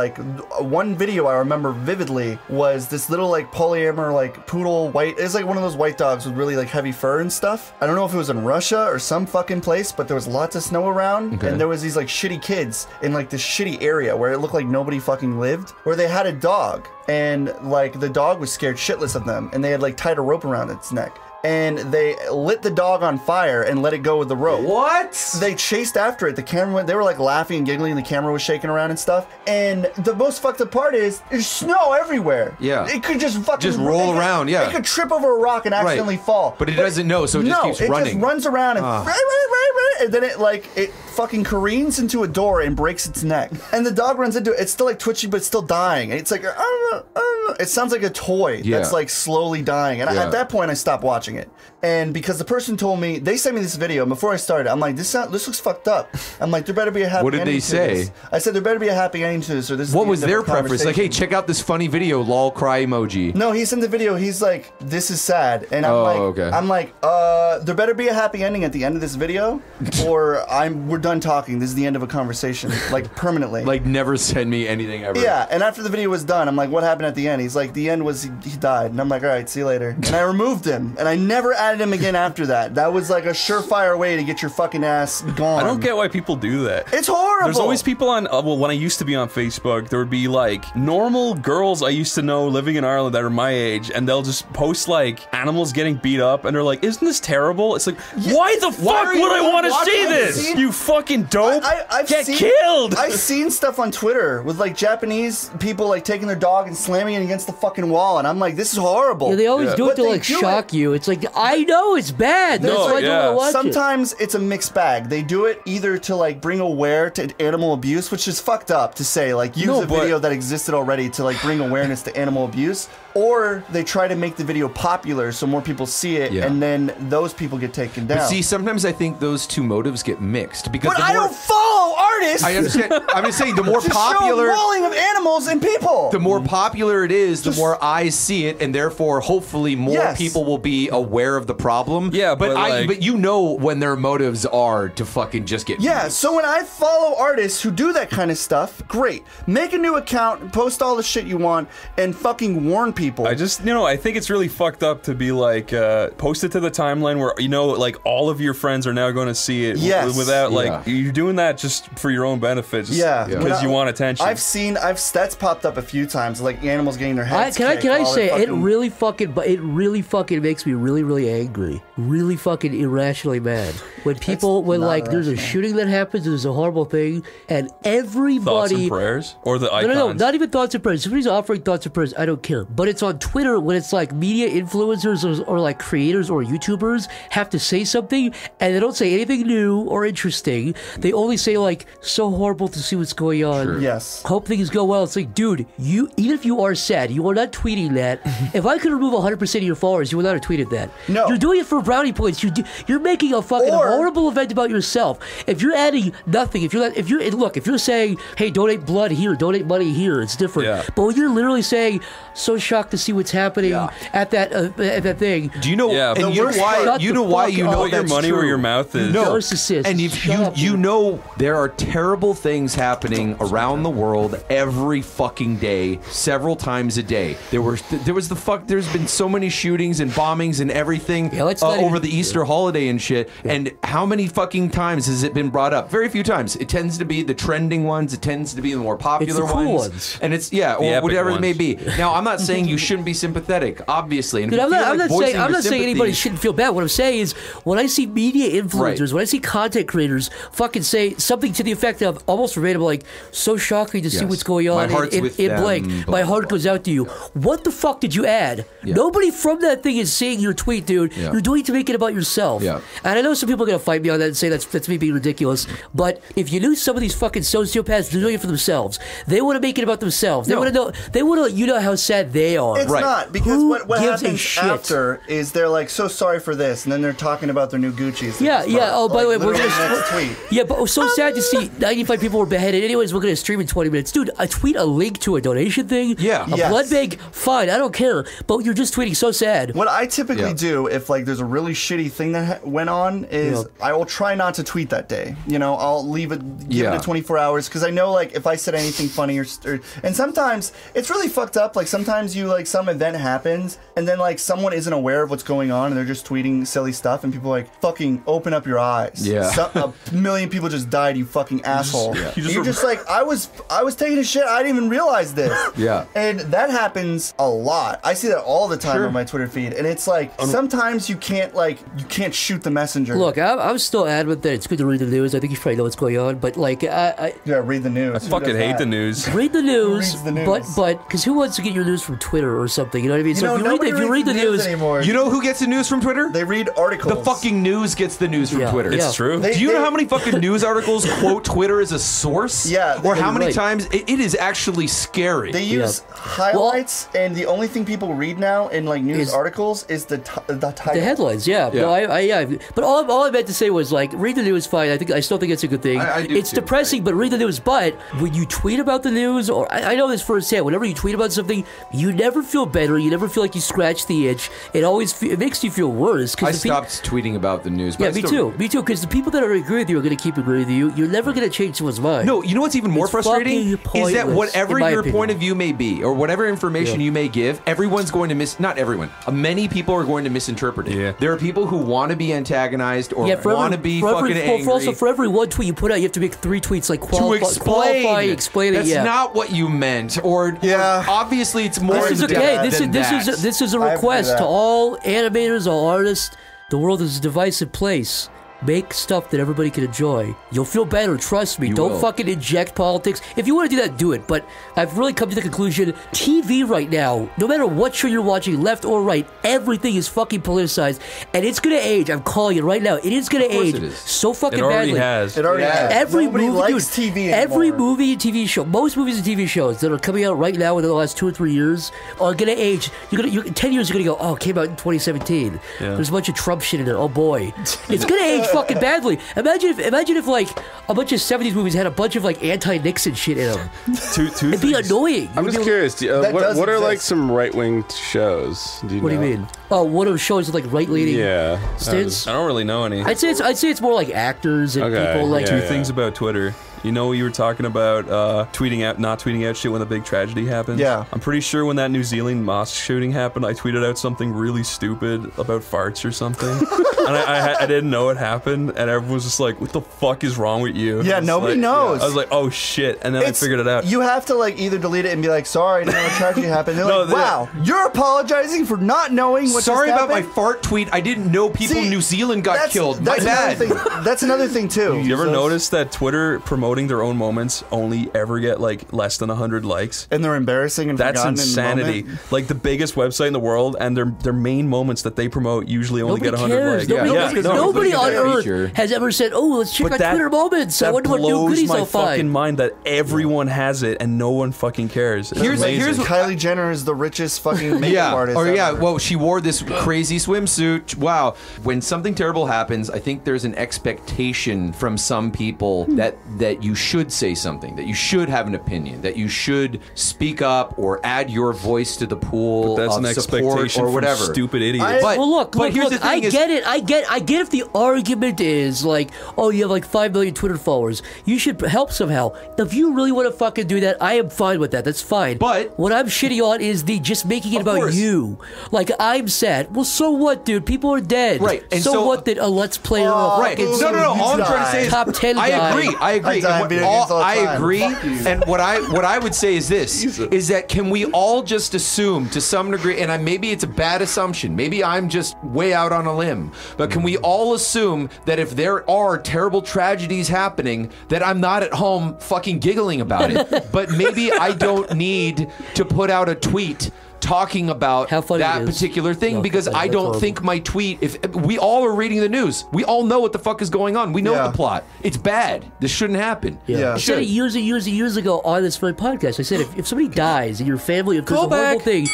one video I remember vividly was this little like polyamor like poodle white. It's like one of those white dogs with really like heavy fur and stuff. I don't know if it was in Russia or some fucking place, but there was lots of snow around, and there was these like shitty kids in like this shitty area where it looked like nobody fucking lived, where they had a dog and like the dog was scared shitless of them, and they had like tied a rope around its neck. And they lit the dog on fire and let it go with the rope What? they chased after it. The camera went, they were like laughing and giggling, and the camera was shaking around and stuff. And the most fucked up part is there's snow everywhere. Yeah. It could just fucking Just roll it around, yeah. It could trip over a rock and accidentally fall. But it doesn't know, so it just no, keeps it running. It just runs around and right, right, right, right, and then it like it fucking careens into a door and breaks its neck. And the dog runs into it. It's still like twitching, but it's still dying. And it's like, I don't know, I don't know. it sounds like a toy Yeah. that's like slowly dying. And I, at that point, I stopped watching it. And because the person told me, they sent me this video and before I started. I'm like, this sound, this looks fucked up. I'm like, there better be a happy What did they say? this. I said there better be a happy ending to this, or this. is What the was their preference? Like, hey, check out this funny video, lol, cry emoji. No, he sent the video. He's like, "This is sad," and I'm Oh, like, okay. "I'm like, uh, there better be a happy ending at the end of this video, or I'm we're done talking. This is the end of a conversation, like permanently." Like, never send me anything ever. yeah, and after the video was done, I'm like, "What happened at the end?" He's like, "The end was he, he died," and I'm like, "All right, see you later." And I removed him, and I never added him again after that. That was like a surefire way to get your fucking ass gone. I don't get why people do that. It's horrible. There's always people on. Uh, well, when I used to be on Facebook, there would be like normal girls I used to know living in Ireland that are my age, and they'll just post like animals getting beat up, and they're like, "Isn't this terrible?" It's like, why the why fuck would I want to see this? this? Seen- You fucking dope! I, I've Get seen, killed! I've seen stuff on Twitter with like Japanese people like taking their dog and slamming it against the fucking wall, and I'm like, this is horrible. Yeah, they always Yeah. do But it to like do shock you. It's like I know it's bad. That's No, why I yeah. don't watch it. Sometimes it's a mixed bag. They do it either to like bring aware to animal abuse, which is fucked up to say, like use No, a but- video that existed already to like bring awareness to animal abuse, or they try to make the video popular so more people see it, Yeah. and then those people get taken down. But see, sometimes I think those two motives get mixed because but I more- don't follow artists. I understand. I'm just saying the more to popular. show of animals and people. the more popular it is, the more eyes see it, and therefore, hopefully, more Yes. people will be aware of the problem. Yeah, but, but, I, like- but you know when their motives are to fucking just get. Yeah, so when I follow artists who do that kind of stuff, great. Make a new account, post all the shit you want, and fucking warn people. I just, you know, I think it's really fucked up to be like, uh, post it to the timeline where, you know, like all of your friends are now going to see it w- Yes. without, like, Yeah. You're doing that just for your own benefit. Just yeah, Because When you want attention. I've seen, I've that's popped up a few times, like animals getting their I, heads. can I can I while they're say it really fucking but it really fucking makes me really really angry, really fucking irrationally mad when people when not like there's a shooting that happens, there's a horrible thing, and everybody thoughts everybody and prayers? Or the No, icons? no, no, not even thoughts and prayers. If somebody's offering thoughts and prayers, I don't care. But it's on Twitter when it's like media influencers or, or like creators or YouTubers have to say something and they don't say anything new or interesting. They only say like, so horrible to see what's going on. Yes. Hope things go well. It's like, dude, you even if you are sad, you are not tweeting that. if I could remove 100% of your followers, you would not have tweeted that. No. You're doing it for brownie points. You do, you're making a fucking Or- horrible event about yourself. If you're adding nothing, if you're not, if you're look, if you're saying, hey, donate blood here, donate money here, it's different. Yeah. But when you're literally saying, so shocked to see what's happening at that uh, at that thing. Do you know? Yeah, and you know why? You know why you know Put your money true. where your mouth is. No, Narcissist. and if you up, you know there are terrible things happening around the world every fucking day, several times a day. There were there was the fuck. There's been so many shootings and bombings and everything Yeah, let's uh, not over even- the Easter holiday and shit. And how many fucking times has it been brought up? Very few times. It tends to be the trending ones. It tends to be the more popular It's the cool ones. ones. And it's yeah, or epic whatever it may be. Now I'm not saying you shouldn't be sympathetic, obviously. And Dude, I'm not, feel I'm not saying I'm not saying anybody shouldn't feel bad. What I'm saying is when I see media influencers, Right. when I see content creators fucking say something to the effect of almost verbatim, like so shocking to see what's going My on heart's in, in, with in them, blank. blah, My heart blah. goes out to you. What the fuck did you add? Yeah. Nobody from that thing is seeing your tweet, dude. Yeah. You're doing it to make it about yourself. Yeah. And I know some people are gonna fight me on that and say that's that's me being ridiculous. But if you knew some of these fucking sociopaths are doing it for themselves, they want to make it about themselves. They No. want to know. They want to you know how sad they are. It's Right. not because Who what, what gives a happens shit? after is they're like so sorry for this, and then they're talking about their new Gucci's. Yeah, yeah. Oh, by the way, we're literally gonna next. Yeah, but it was so oh, sad to see 95 people were beheaded. Anyways, we're gonna stream in 20 minutes, dude. I tweet a link to a donation thing. Yeah. a Yes. blood bank. Fine, I don't care. But you're just tweeting so sad. What I typically Yeah. do if like there's a really shitty thing that ha- went on is Yeah. I will try not to tweet that day. You know, I'll leave it, give Yeah. it a 24 hours because I know like if I said anything funny or, or and sometimes it's really fucked up. Like sometimes you like some event happens and then like someone isn't aware of what's going on and they're just tweeting silly stuff and people are like fucking open up your eyes. Yeah. So- a million people just died. You fucking asshole. yeah. You are just like I was. I was taking a shit. I didn't even realize this. Yeah. And that happens a lot. I see that all the time on my Twitter feed, and it's like sometimes you can't like you can't shoot the messenger. Look, I'm, I'm still adamant that it's good to read the news. I think you probably know what's going on. But like, I, I yeah, read the news. I fucking hate the news. read the news. the news? But but because who wants to get your news from Twitter or something? You know what I mean? You so know, if you read, the, nobody if you read reads the news, anymore. You know who gets the news from Twitter? they read articles. The fucking news gets the news from Yeah. Twitter. It's It's true. They- Do you know how many fucking news articles quote Twitter as a source? Yeah, Or how many right. times it, it is actually scary. They use highlights, and the only thing people read now in like news Is- articles is the t- the title. The headlines, yeah. No, I, I, yeah. But all, all I meant to say was like, read the news, fine. I think I still think it's a good thing. I- I do it's too, depressing, but read the news. But when you tweet about the news, or I, I know this firsthand, whenever you tweet about something, you never feel better. You never feel like you scratched the itch. It always fe- it makes you feel worse. 'cause I the peop- stopped tweeting about the news. But yeah, I me still- too. Me too. Because the people that are agree with you are going to keep agreeing with you. You're never going to change someone's mind. No, you know what's even more It's frustrating is that whatever your opinion. point of view may be, or whatever information Yeah. you may give, everyone's going to miss. Not everyone. uh, Many people are going to misinterpret it. Yeah. There are people who want to be antagonized or Yeah, want to be for fucking every, angry. For also, for every one tweet you put out, you have to make three tweets like to qualify, explain, qualifying, explaining. That's yeah. not what you meant. Or Yeah. or obviously it's more. This is in a, this is this that. is a, this is a I have to do request to all animators, all artists. The world is a divisive place. Make stuff that everybody can enjoy. You'll feel better, trust me. You Don't will. fucking inject politics. If you want to do that, do it. But I've really come to the conclusion TV right now, no matter what show you're watching, left or right, everything is fucking politicized. And it's going to age. I'm calling it right now. It is going to age so fucking It already badly. has. It already has. Every Nobody movie, likes dude, TV every anymore. movie and TV show, most movies and TV shows that are coming out right now within the last two or three years are gonna age. You're gonna, you ten years, you're gonna go, oh, it came out in 2017. There's a bunch of Trump shit in it. Oh boy, it's gonna age fucking badly. Imagine if imagine if like a bunch of '70s movies had a bunch of like anti-Nixon shit in them. Two, two It'd be things. annoying. I'm It'd just curious. Do you- Uh, what, what are like some right wing shows? Do you What do you know? mean? Oh, one of those shows with like right leaning Yeah. stints. I don't really know any. I'd say it's I'd say it's more like actors and Okay, people like yeah, Two things about Twitter. You know, you were talking about uh, tweeting out, not tweeting out shit when a big tragedy happens. Yeah. I'm pretty sure when that New Zealand mosque shooting happened, I tweeted out something really stupid about farts or something, and I, I, I didn't know it happened, and everyone was just like, "What the fuck is wrong with you?" Yeah, nobody like- knows. I was like, "Oh shit," and then It's- I figured it out. You have to like either delete it and be like, "Sorry, I didn't a tragedy happened." They're No, like, they- "Wow, you're apologizing for not knowing what Sorry just about my fart tweet. I didn't know people See, in New Zealand got that's, killed. My That's bad. another thing. That's another thing too. you ever So- notice that Twitter promoting their own moments only ever get like less than hundred likes? And they're embarrassing and That's forgotten in the insanity. Like the biggest website in the world, and their their main moments that they promote usually only Nobody get 100 cares. likes. Nobody, Yeah, nobody, no, nobody look at on that earth has ever said, "Oh, let's check my Twitter moments." I that wonder what new blows goodies my I'll fucking find. mind that everyone has it and no one fucking cares. It's Here's- amazing. here's what- Kylie Jenner is the richest fucking makeup Yeah. artist. Or yeah, ever. well, she wore this crazy swimsuit. Wow. When something terrible happens, I think there's an expectation from some people that that you should say something, that you should have an opinion, that you should speak up or add your voice to the pool But that's of an support expectation or from whatever. stupid idiots. I- But- well, look, but look, here's look, the thing I is- get it. I get, I get if the argument is like, oh, you have like five million Twitter followers, you should help somehow. If you really want to fucking do that, I am fine with that. That's fine. But- what I'm shitty on is the just making it about course. you. Like I'm sad. Well, so what, dude? People are dead. Right, and so, so- what? That a let's play or a Oh, Right. fucking No, no, no. You All I'm trying to say is Top 10 I guy. agree. I agree. I die And in what video all- games all the I agree. And what I what I would say is this: is that can we all just assume to some degree? And I, maybe it's a bad assumption. Maybe I'm just way out on a limb. But can we all assume that if there are terrible tragedies happening, that I'm not at home fucking giggling about it? but maybe I don't need to put out a tweet talking about that particular thing No, because I don't horrible. think my tweet if we all are reading the news we all know what the fuck is going on we know Yeah. the plot it's bad this shouldn't happen Yeah. I said it years and years and years ago on this very podcast. I said if, if somebody dies in your family, if there's Call a horrible back. thing,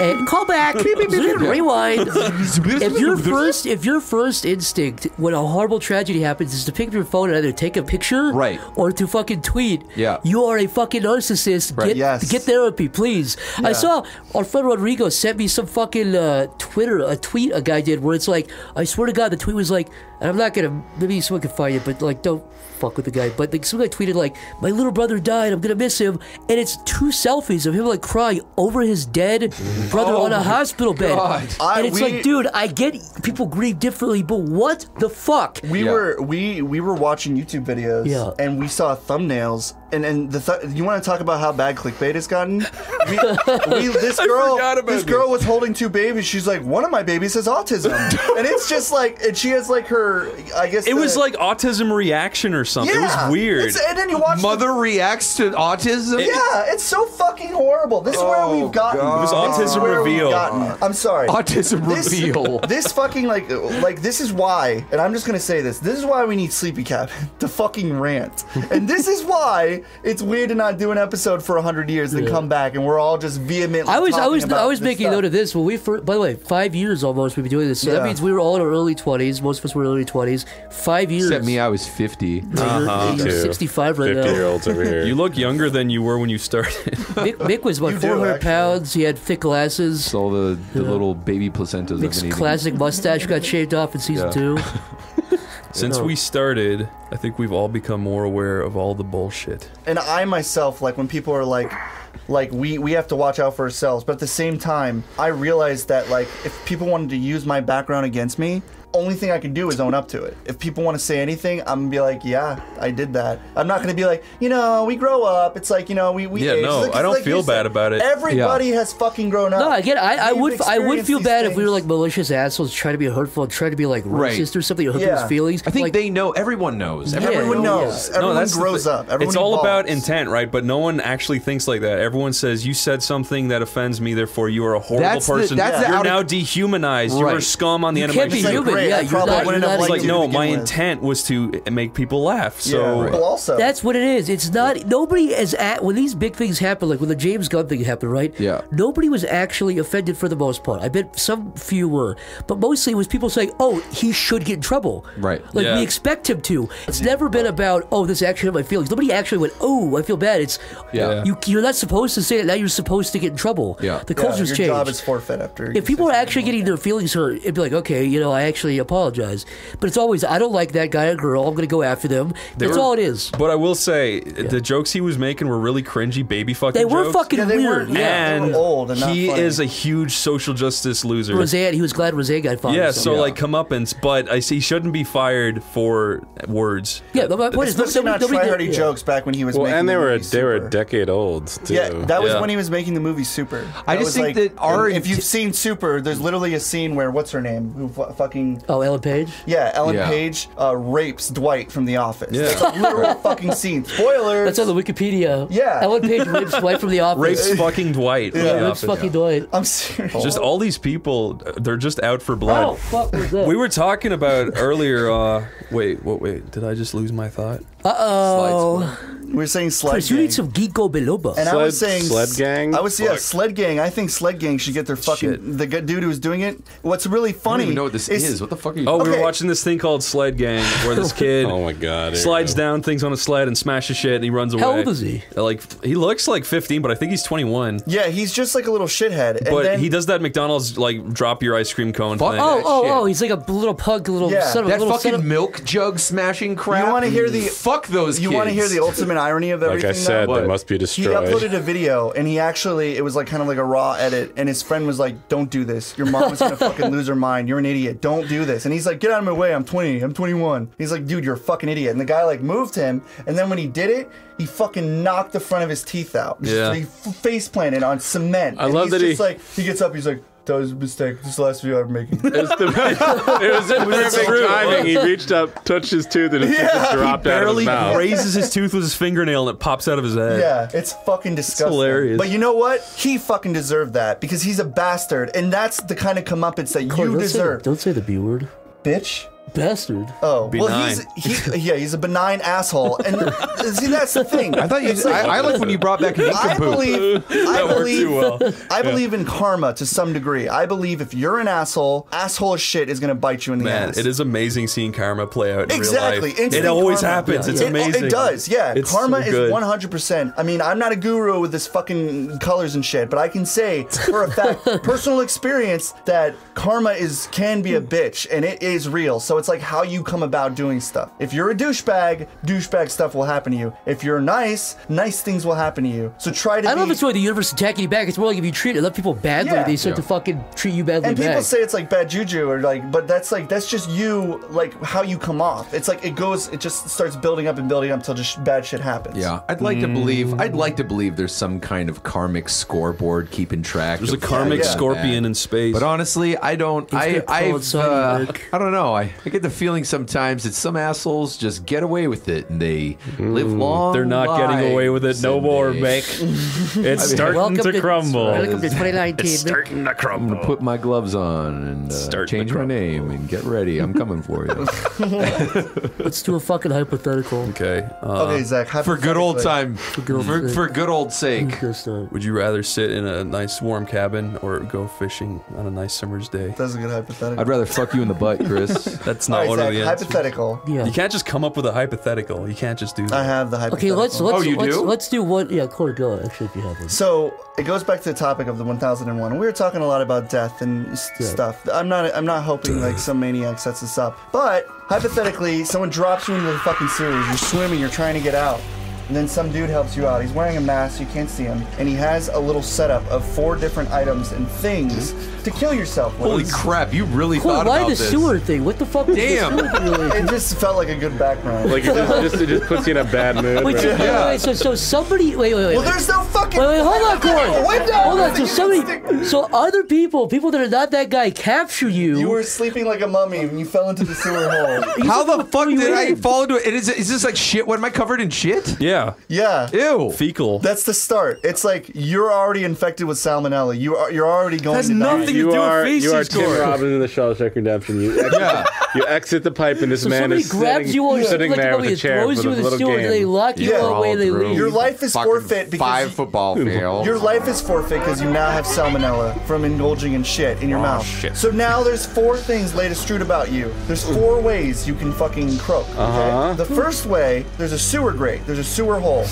and call back, rewind. if your first, if your first instinct when a horrible tragedy happens is to pick up your phone and either take a picture, Right. or to fucking tweet, Yeah. you are a fucking narcissist. Get, Yes. get therapy, please. I saw our friend Rodrigo sent me some fucking uh, Twitter a tweet a guy did where it's like, I swear to God, the tweet was like, and I'm not gonna maybe someone can find it, but like don't fuck with the guy. But like some guy tweeted like, my little brother died, I'm gonna miss him, and it's two selfies of him like crying over his dead brother oh on a hospital bed, I- and it's we- like, dude, I get people grieve differently, but what the fuck? We Yeah. were we we were watching YouTube videos Yeah. and we saw thumbnails and and the th- you want to talk about how bad clickbait has gotten? We, we this girl forgot about this girl was holding two babies. She's like, one of my babies has autism, and it's just like and she has like her I guess it was like autism reaction or something. yeah, It was weird. It's- and then you watch the- mother reacts to autism yeah, it's so fucking horrible. This is where Oh, we've gotten. God. It was This autism where we've reveal. gotten. I'm sorry. autism This- reveal This fucking like like this is why, and I'm just gonna say this. This is why we need Sleepy Cabin to fucking rant, and this is why it's weird to not do an episode for hundred years and come back, and we're all just vehemently. I was, I was, I was making stuff. note of this when we first. By the way, five years almost we've been doing this. So that means we were all in our early twenties. Most of us were early twenties. Five years. Except me, I was 50. You're, Uh-huh. you're Two. 65 right 50 year now. olds over here. you look younger than you were when you started. Mick, Mick was about 400 pounds. He had thick glasses. It's all the, the little baby placentas I've Mick's been classic mustache got shaved off in season Yeah. two. Since we started, I think we've all become more aware of all the bullshit. and I myself, like when people are like, like we we have to watch out for ourselves, but at the same time, I realized that like if people wanted to use my background against me. Only thing I can do is own up to it. If people want to say anything, I'm gonna be like, "Yeah, I did that." I'm not gonna be like, you know, we grow up. It's like, you know, we we. Yeah, age. no, like- I don't like feel bad about it. Everybody has fucking grown up. No, I get. it. I, I would. I would feel these bad if we were like malicious assholes trying to be hurtful and trying to be like Right. racist or something or hurt Yeah. people's feelings. I think like, they know. Everyone knows. Yeah. Everyone knows. yeah. Everyone that's grows up. Everyone it's all about intent, right? But no one actually thinks like that. Everyone says you said something that offends me, therefore you are a horrible That's the- person. that's the You're now dehumanized. You're scum on the You end can't of my be It's like human. Great. Yeah, I you're probably not- wouldn't have liked like no, my with. intent was to make people laugh. So Yeah. Well, also, That's what it is. It's not nobody is at when these big things happen, like when the James Gunn thing happened, right? Yeah. Nobody was actually offended for the most part. I bet some few were, but mostly it was people saying, "Oh, he should get in trouble." Right. Like Yeah. we expect him to. It's never been about, "Oh, this actually hurt my feelings." Nobody actually went, "Oh, I feel bad." It's Yeah. You you're not supposed to say it. Now you're supposed to get in trouble. Yeah. The yeah, culture's your changed. job is forfeit after. if people are actually getting their feelings hurt, it'd be like, okay, you know, I actually apologize. But it's always, I don't like that guy or girl. I'm going to go after them. That's were- all it is. But I will say, the jokes he was making were really cringy, baby fucking. They were jokes. fucking Yeah, they weird. were- yeah. they and were old and not he funny. is a huge social justice loser. Roseanne, he was glad Roseanne got fired. Yeah, or so something. like comeuppance, but I see he shouldn't be fired for words. yeah, no, my point is, Especially not nobody- nobody tryhardy yeah. jokes back when he was Well, making and they the were movie they were a decade old too. Yeah, that was Yeah. when he was making the movie Super. I That just was think like- that our and if you've seen Super, there's literally a scene where what's her name, who fu- fucking Oh, Ellen Page? yeah, Ellen Yeah. Page uh, rapes Dwight from The Office. Yeah. That's a literal fucking scene. Spoilers. That's on the Wikipedia. Yeah. Ellen Page rapes Dwight from the office. Rapes fucking Dwight. from Yeah, rapes Office. fucking Dwight. I'm serious. Just all these people, uh, they're just out for blood. Oh, fuck was that? We were talking about earlier. Uh, wait, what? Wait, did I just lose my thought? Uh-oh. We're saying sled Chris, you need some Geeko Biloba. And I was saying sled gang? I was yeah, Fuck. sled gang. I think sled gang should get their fucking Shit. the dude who's doing it. What's really I don't funny even know what this is. What the fuck are you? Oh, we Okay. were watching this thing called Sled Gang, where this kid Oh my god! here slides go. down things on a sled and smashes shit, and he runs away. How old is he? Uh, Like he looks like 15, but I think he's 21. Yeah, he's just like a little shithead. And But then, he does that McDonald's like drop your ice cream cone Fuck thing. Oh, oh, shit. oh, he's like a little pug, little Yeah. son of that little son fucking of- milk jug smashing crap. You wanna hear the- fuck those? You want to hear the ultimate irony of everything? Like? I said, though? they must be destroyed. He uploaded a video and he actually it was like kind of like a raw edit and his friend was like, "Don't do this. Your mom is gonna fucking lose her mind. You're an idiot. Don't do this." And he's like, "Get out of my way. I'm 20. I'm 21." He's like, "Dude, you're a fucking idiot." And the guy like moved him and then when he did it, he fucking knocked the front of his teeth out. Yeah. He f- face planted on cement. I And love he's that he- just like he gets up. He's like. That was a mistake. This is the last video I'm making. It was, the, it was in perfect true. timing. He reached up, touched his tooth, and his tooth Yeah. just dropped out of Barely his mouth. raises his tooth with his fingernail and it pops out of his head. Yeah, it's fucking disgusting. hilarious. But you know what? He fucking deserved that because he's a bastard, and that's the kind of comeuppance that Cory, you don't say- deserve, Don't say the B word. bitch. Bastard. Oh, well, he's he, yeah, he's a benign asshole, and see that's the thing. I thought you. Like- I, I like when you brought back I believe, I worked believe, too well. I believe in karma to some degree. I believe if you're an asshole, asshole shit is gonna bite you in the Man, ass. it is amazing seeing karma play out in Exactly. real life. It always karma. happens. Yeah, It's yeah. Oh, it- amazing. It, does, yeah. It's Karma so is 100%. I mean, I'm not a guru with this fucking colors and shit, but I can say for a fact, personal experience, that karma is can be a bitch and it is real. So it's like how you come about doing stuff. If you're a douchebag, douchebag stuff will happen to you. If you're nice, nice things will happen to you. So try to I don't know be- if it's really the universe attacking you back. It's more like if you treat other people badly, Yeah. they start to fucking treat you badly and people back. say it's like bad juju or like but that's like that's just you like how you come off it's like it goes it just starts building up and building up until just bad shit happens Yeah, I'd like to believe. I'd like to believe there's some kind of karmic scoreboard keeping track. There's a karmic yeah. scorpion in space. But honestly, I don't. I gonna call it I've, uh. I don't know. I, I get the feeling sometimes that some assholes just get away with it and they live long. They're not getting away with it lives no and more, they- Mick. It's starting Welcome to to- crumble. Welcome to 2019. It's starting to I'm gonna put my gloves on and uh, Starting to change my crumble. name and get ready. I'm coming for you. Let's do a fucking hypothetical. Okay. Uh, okay zach for good old hypothetically- time. good old For, sake. for good old sake. Just, uh, would you rather sit in a nice warm cabin or go fishing on a nice summer's day? that's a good hypothetical I'd rather fuck you in the butt, Chris. That's not right, one Zach, of the answers. hypothetical yeah. You can't just come up with a hypothetical. You can't just do that. i have the Okay, hypothetical let's let's Oh, you let's, do? let's do one. Yeah, Cory, go actually if you have one. so it goes back to the topic of the 1001 we were talking a lot about death and s- Yeah. stuff i'm not i'm not hoping like some maniac sets this up but hypothetically someone drops you into the fucking sewers you're swimming you're trying to get out and then some dude helps you out. He's wearing a mask, you can't see him, and he has a little setup of four different items and things mm-hmm. To kill yourself with. Holy crap! You really Cory, thought why about the this. sewer thing? What the fuck? was the Damn. sewer thing related? It just felt like a good background. Like it just, just, it just puts you in a bad mood. Wait, right? so, wait, wait, wait, so so somebody wait wait wait. well, there's no fucking. Wait, wait, hold on, Cory. Window. Hold on. So somebody, so other people, people that are not that guy, capture you. You were sleeping like a mummy when you fell into the sewer hole. How the fuck you did I fall into it? Is, is this like shit? What am I covered in shit? Yeah. Yeah. Yeah. Ew. Fecal. That's the start. It's like you're already infected with salmonella. You are you're already going Has to die. Nothing to You do with are you are Tim Cory. Robbins in the Shawshank Redemption. You exit, Yeah. you exit the pipe, and this So man is grabs sitting, you while you're sitting there with a chair throws with you a in the little sewer, they lock you Yeah. away, they leave. Your life is forfeit because five you- football field. Your life is forfeit because you now have salmonella from indulging in shit in your mouth. shit. So now there's four things latest truth about you. There's four ways you can fucking croak. Okay? Uh-huh. The first way, there's a sewer grate. There's a sewer hole.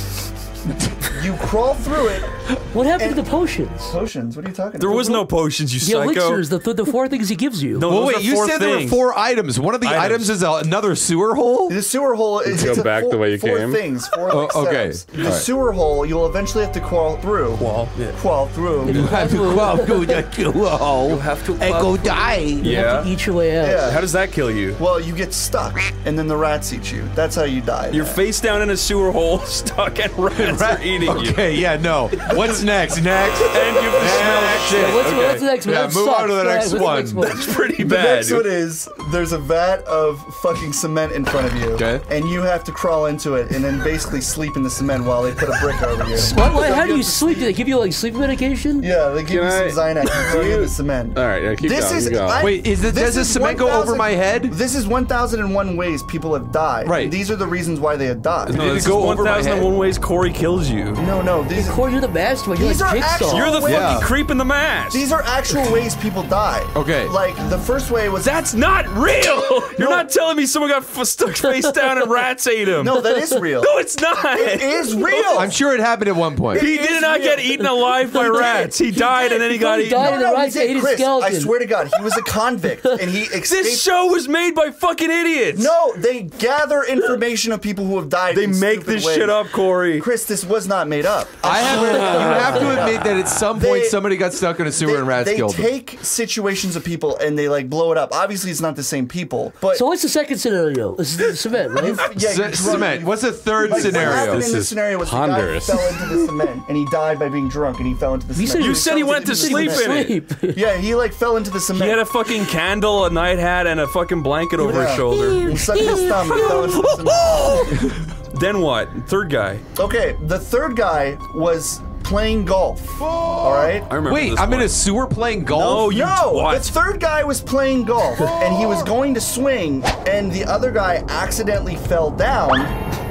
you crawl through it. What happened to the potions? Potions? What are you talking about? There about? was no potions, you The psycho. elixirs, the, the four things he gives you. No, Well, those wait, are you four said there were things. four items. One of the items, Items. is a, another sewer hole. The sewer hole is Go it's a back four, the way you four came. things. Four oh, like, Oh, okay. setups. The All right. sewer hole you'll eventually have to crawl through. Wall, yeah. Crawl through. You have to, crawl through the sewer hole. you have to. and go die. have Yeah. to eat your way out. Yeah. How does that kill you? Well, you get stuck, and then the rats eat you. That's how you die. You're face down in a sewer hole, stuck, and rats are eating you. Okay, yeah, no. What's next? Next. And you have to smell shit. Yeah, what's, Okay. what's the next one? Yeah, That move on to the next All right, one. what's That's pretty The bad. next one is there's a vat of fucking cement in front of you, Okay. and you have to crawl into it and then basically sleep in the cement while they put a brick over you. Why, why, how do you sleep? Do they give you like sleep medication? Yeah, they give Can you I- some Xanax and throw you in the cement. All right, yeah, keep This going. is keep going. I- Wait, is it- this does the is cement go over my head? This is 1,001 ways people have died. Right. These are the reasons why they had died. Did this it go is 1,001 ways Cory kills you? No, no, these According to the master, you're These like are Jigsaw. actual- You're the Wait. fucking Yeah. creep in the mask. these are actual ways people die. Okay. Like the first way was That's not real. You're No. not telling me someone got f- stuck face down and rats ate him. no, that is real. No, it's not. It is real. I'm sure it happened at one point. he did not real. get eaten alive by rats. He died and then he got He eaten. died No, and the no, he rats did. ate his Chris, skeleton. I swear to God, he was a convict and he escaped. This show was made by fucking idiots. No, they gather information of people who have died. They in make stupid this ways. shit up, Cory. Chris, this was not made up. I have. To, to you have to admit that at some point They- somebody got stuck in a sewer They, and rats they killed them. take situations of people and they like blow it up. Obviously, it's not the same people, but So what's the second scenario? This is the cement, right? yeah, C- you're drunk. cement. What's the third Like, What scenario? happened in This this is scenario was ponderous. the guy fell into the cement and he died by being drunk and he fell into the cement. said- You said he fell went into to the sleep cement. in it. Sleep. Yeah, he like fell into the cement. He had a fucking candle, a night hat, and a fucking blanket over his Yeah. shoulder. He sucked his thumb and fell into the cement. Then what? Third guy. Okay, the third guy was playing golf. All right. I remember. Wait, this I'm in a sewer playing golf. No, you No, twat. the third guy was playing golf and he was going to swing, and the other guy accidentally fell down.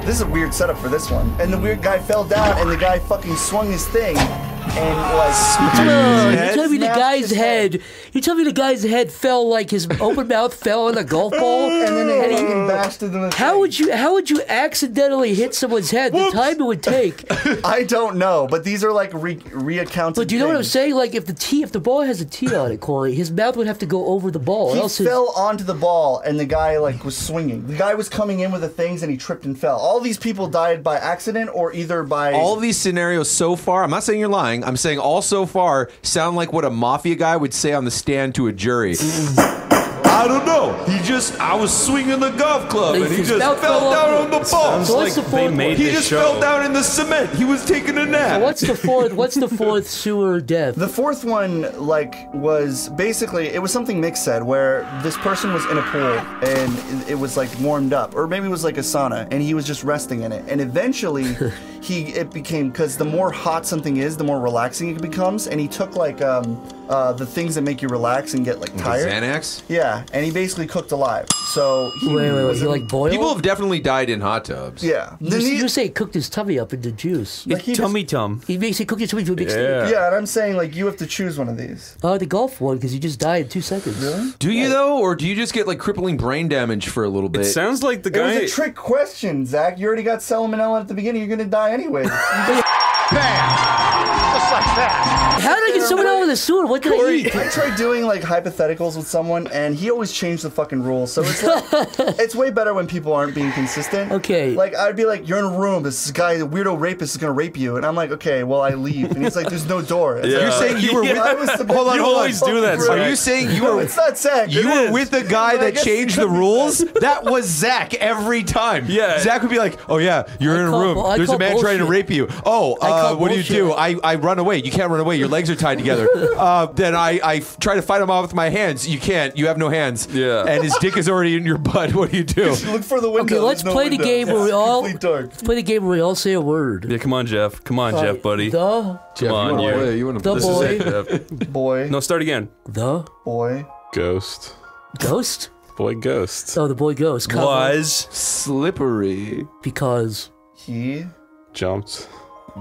This is a weird setup for this one. And the weird guy fell down, and the guy fucking swung his thing and like. No, you head tell me the guy's head. head. You tell me the guy's head fell like his open mouth fell on a golf ball. And then they fucking oh. bashed into the How thing. would you? How would you accidentally hit someone's head? The time it would take. I don't know, but these are like re- reaccounted. But do you know what I'm saying? Like if the T, if the ball has a T on it, Cory, his mouth would have to go over the ball. He else his- fell onto the ball, and the guy like was swinging. The guy was coming in with the things, and he tripped and fell. All these people died by accident or either by All these scenarios so far, I'm not saying you're lying. I'm saying all so far sound like what a mafia guy would say on the stand to a jury. I don't know. He just, I was swinging the golf club and he his just mouth fell fell down off. on the ball. Sounds So what's like the they fourth made one? He this just show. fell down in the cement. He was taking a nap. What's the fourth? What's the fourth sewer death? The fourth one, like, was basically it was something Mick said, where this person was in a pool and it- it was like warmed up, or maybe it was like a sauna, and he was just resting in it. And eventually, he it became because the more hot something is, the more relaxing it becomes. And he took like um uh the things that make you relax and get like tired. Xanax? Yeah, and he basically cooked alive. So he Wait, wait, wait. was He in- like boiled. People have definitely died in hot tubs. yeah. You, Then just, he- you say he cooked his tummy up into juice. like he just- tummy tum. He makes he cooked his tummy to a big steak. Yeah. yeah, and I'm saying like you have to choose one of these. Uh, the golf one because you just died in two seconds. Really? Do you though, or do you just get like crippling brain damage for a little bit? It sounds like the guy. It was guy. a trick question, Zach. You already got salmonella at the beginning. You're gonna die anyway. How did I get someone out of the sewer? What did I eat? I tried doing like hypotheticals with someone, and he always changed the fucking rules. So it's like, it's way better when people aren't being consistent. Okay. Like I'd be like, "You're in a room. This guy, the weirdo rapist, is gonna rape you," and I'm like, "Okay, well I leave." And he's like, "There's no door." It's Yeah. like, You're saying you were Yeah. with, I was the- hold on, You hold on. always do that, Are Zach. Are you saying you No, were it's not Zach. You were with the guy I that changed the rules. That was Zach every time. Yeah. Zach would be like, "Oh yeah, you're I in a room. bu- There's a call man trying to rape you. Oh, I uh, call what do you do? I, I run away. Wait, you can't run away. Your legs are tied together. Uh, then I, I f- try to fight him off with my hands. You can't. You have no hands. Yeah. And his dick is already in your butt. What do you do? Look for the window. Okay, let's There's no play the window. game where we It's all complete dark. let's play the game where we all say a word. Yeah, come on, Jeff. Come on, Jeff, buddy. The Come on, you. you. You want the to This is boy, it, Jeff. Boy, No, start again. the boy, Ghost. ghost. Boy, ghost. Oh, the boy ghost. comma, Was slippery? because he, Jumped.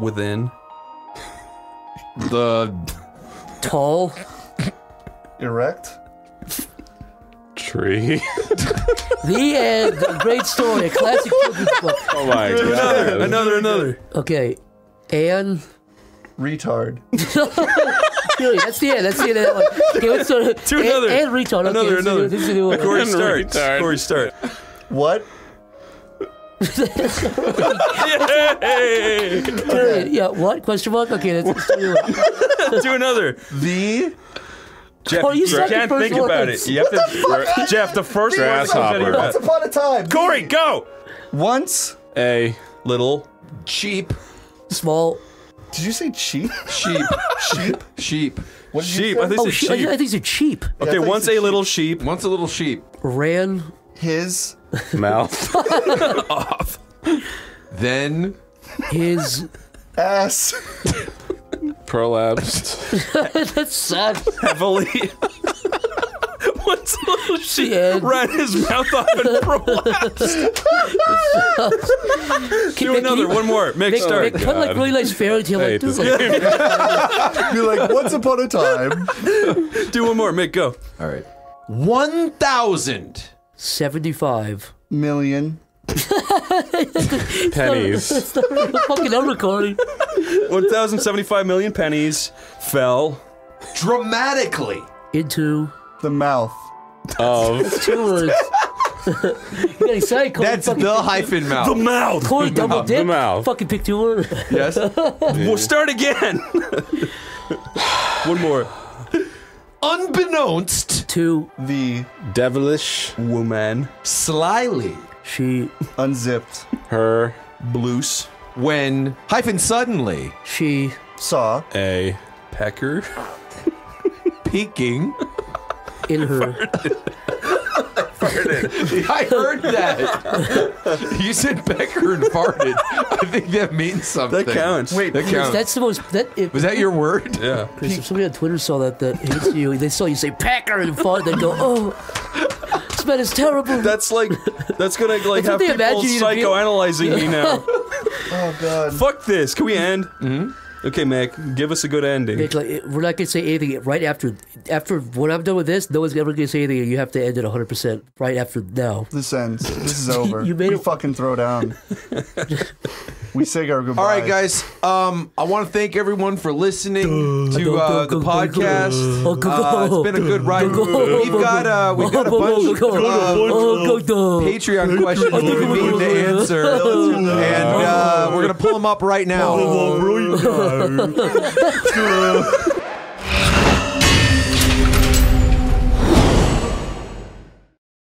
within. The tall. erect, Tree. The end. A great story. A classic children's book. oh my Another, god. another, another. another. Okay, and retard. really, that's the end. That's the end of that one. Okay, let's start. Do and, another. and retard. Okay, Another, let's do- another. let's do it. Cory, And retard. Cory, start. What? Yay! Okay, Yeah, what? Question mark? Okay, let's, let's do it. Do another. The Jeff, Oh, you you said can't first think about it. You have to. Jeff, the first word comes out of your Grasshopper. once upon a time. Cory, go. Once. A. Little. Cheap. Small. Did you say cheap? sheep. Sheep. sheep. What did you Sheep. say? I think Oh, it's sheep. I think they're cheap. Okay, thought once said a little sheep. Once a little sheep. Ran. His Mouth. Off. Then His. ass. Prolapsed. That's sad. Heavily. once a little sheep Yeah. ran his mouth off and prolapsed. Can, Do can another. you- One more. Make Make, start. make, put like really nice fairy tale I like this. this Like, Be like, once upon a time. Do one more. Make go. all right. One thousand. Seventy-five. Million. Pennies. That's not a real fucking number, Cory. 1,075 million pennies fell. Dramatically. Into The mouth. Of. two words. you got excited, Cory. That's fucking the hyphen mouth. The mouth. Cory double The dip. mouth. Fucking pick two words. yes. We'll start again. one more. Unbeknownst. to The Devilish. Woman. Slyly. She. unzipped. Her. blouse When hyphen suddenly She. Saw. A. Pecker. peeking. In her. I heard that. you said Becker and farted. I think that means something. That counts. Wait, That counts. That's the most. That if, Was that your word? Yeah. Chris, if somebody on Twitter saw that, that hates you, they saw you say Packer and fart, they'd go, "Oh, this man is terrible." That's like that's gonna like That's have people imagine to be. psychoanalyzing me now. Oh god. Fuck this. Can we end? Mm-hmm. Okay, Mac, give us a good ending. Mick, like, we're not gonna say anything right after. After when I'm done with this, no one's ever gonna say anything. You have to end it 100 percent right after now. This ends. This is over. You made we it- fucking throw down. we say our goodbye. All right, guys. Um, I want to thank everyone for listening to uh, the podcast. Uh, it's been a good ride. We've got uh, we've got a bunch of uh, Patreon questions we've been meaning to answer, and uh, we're gonna pull them up right now no.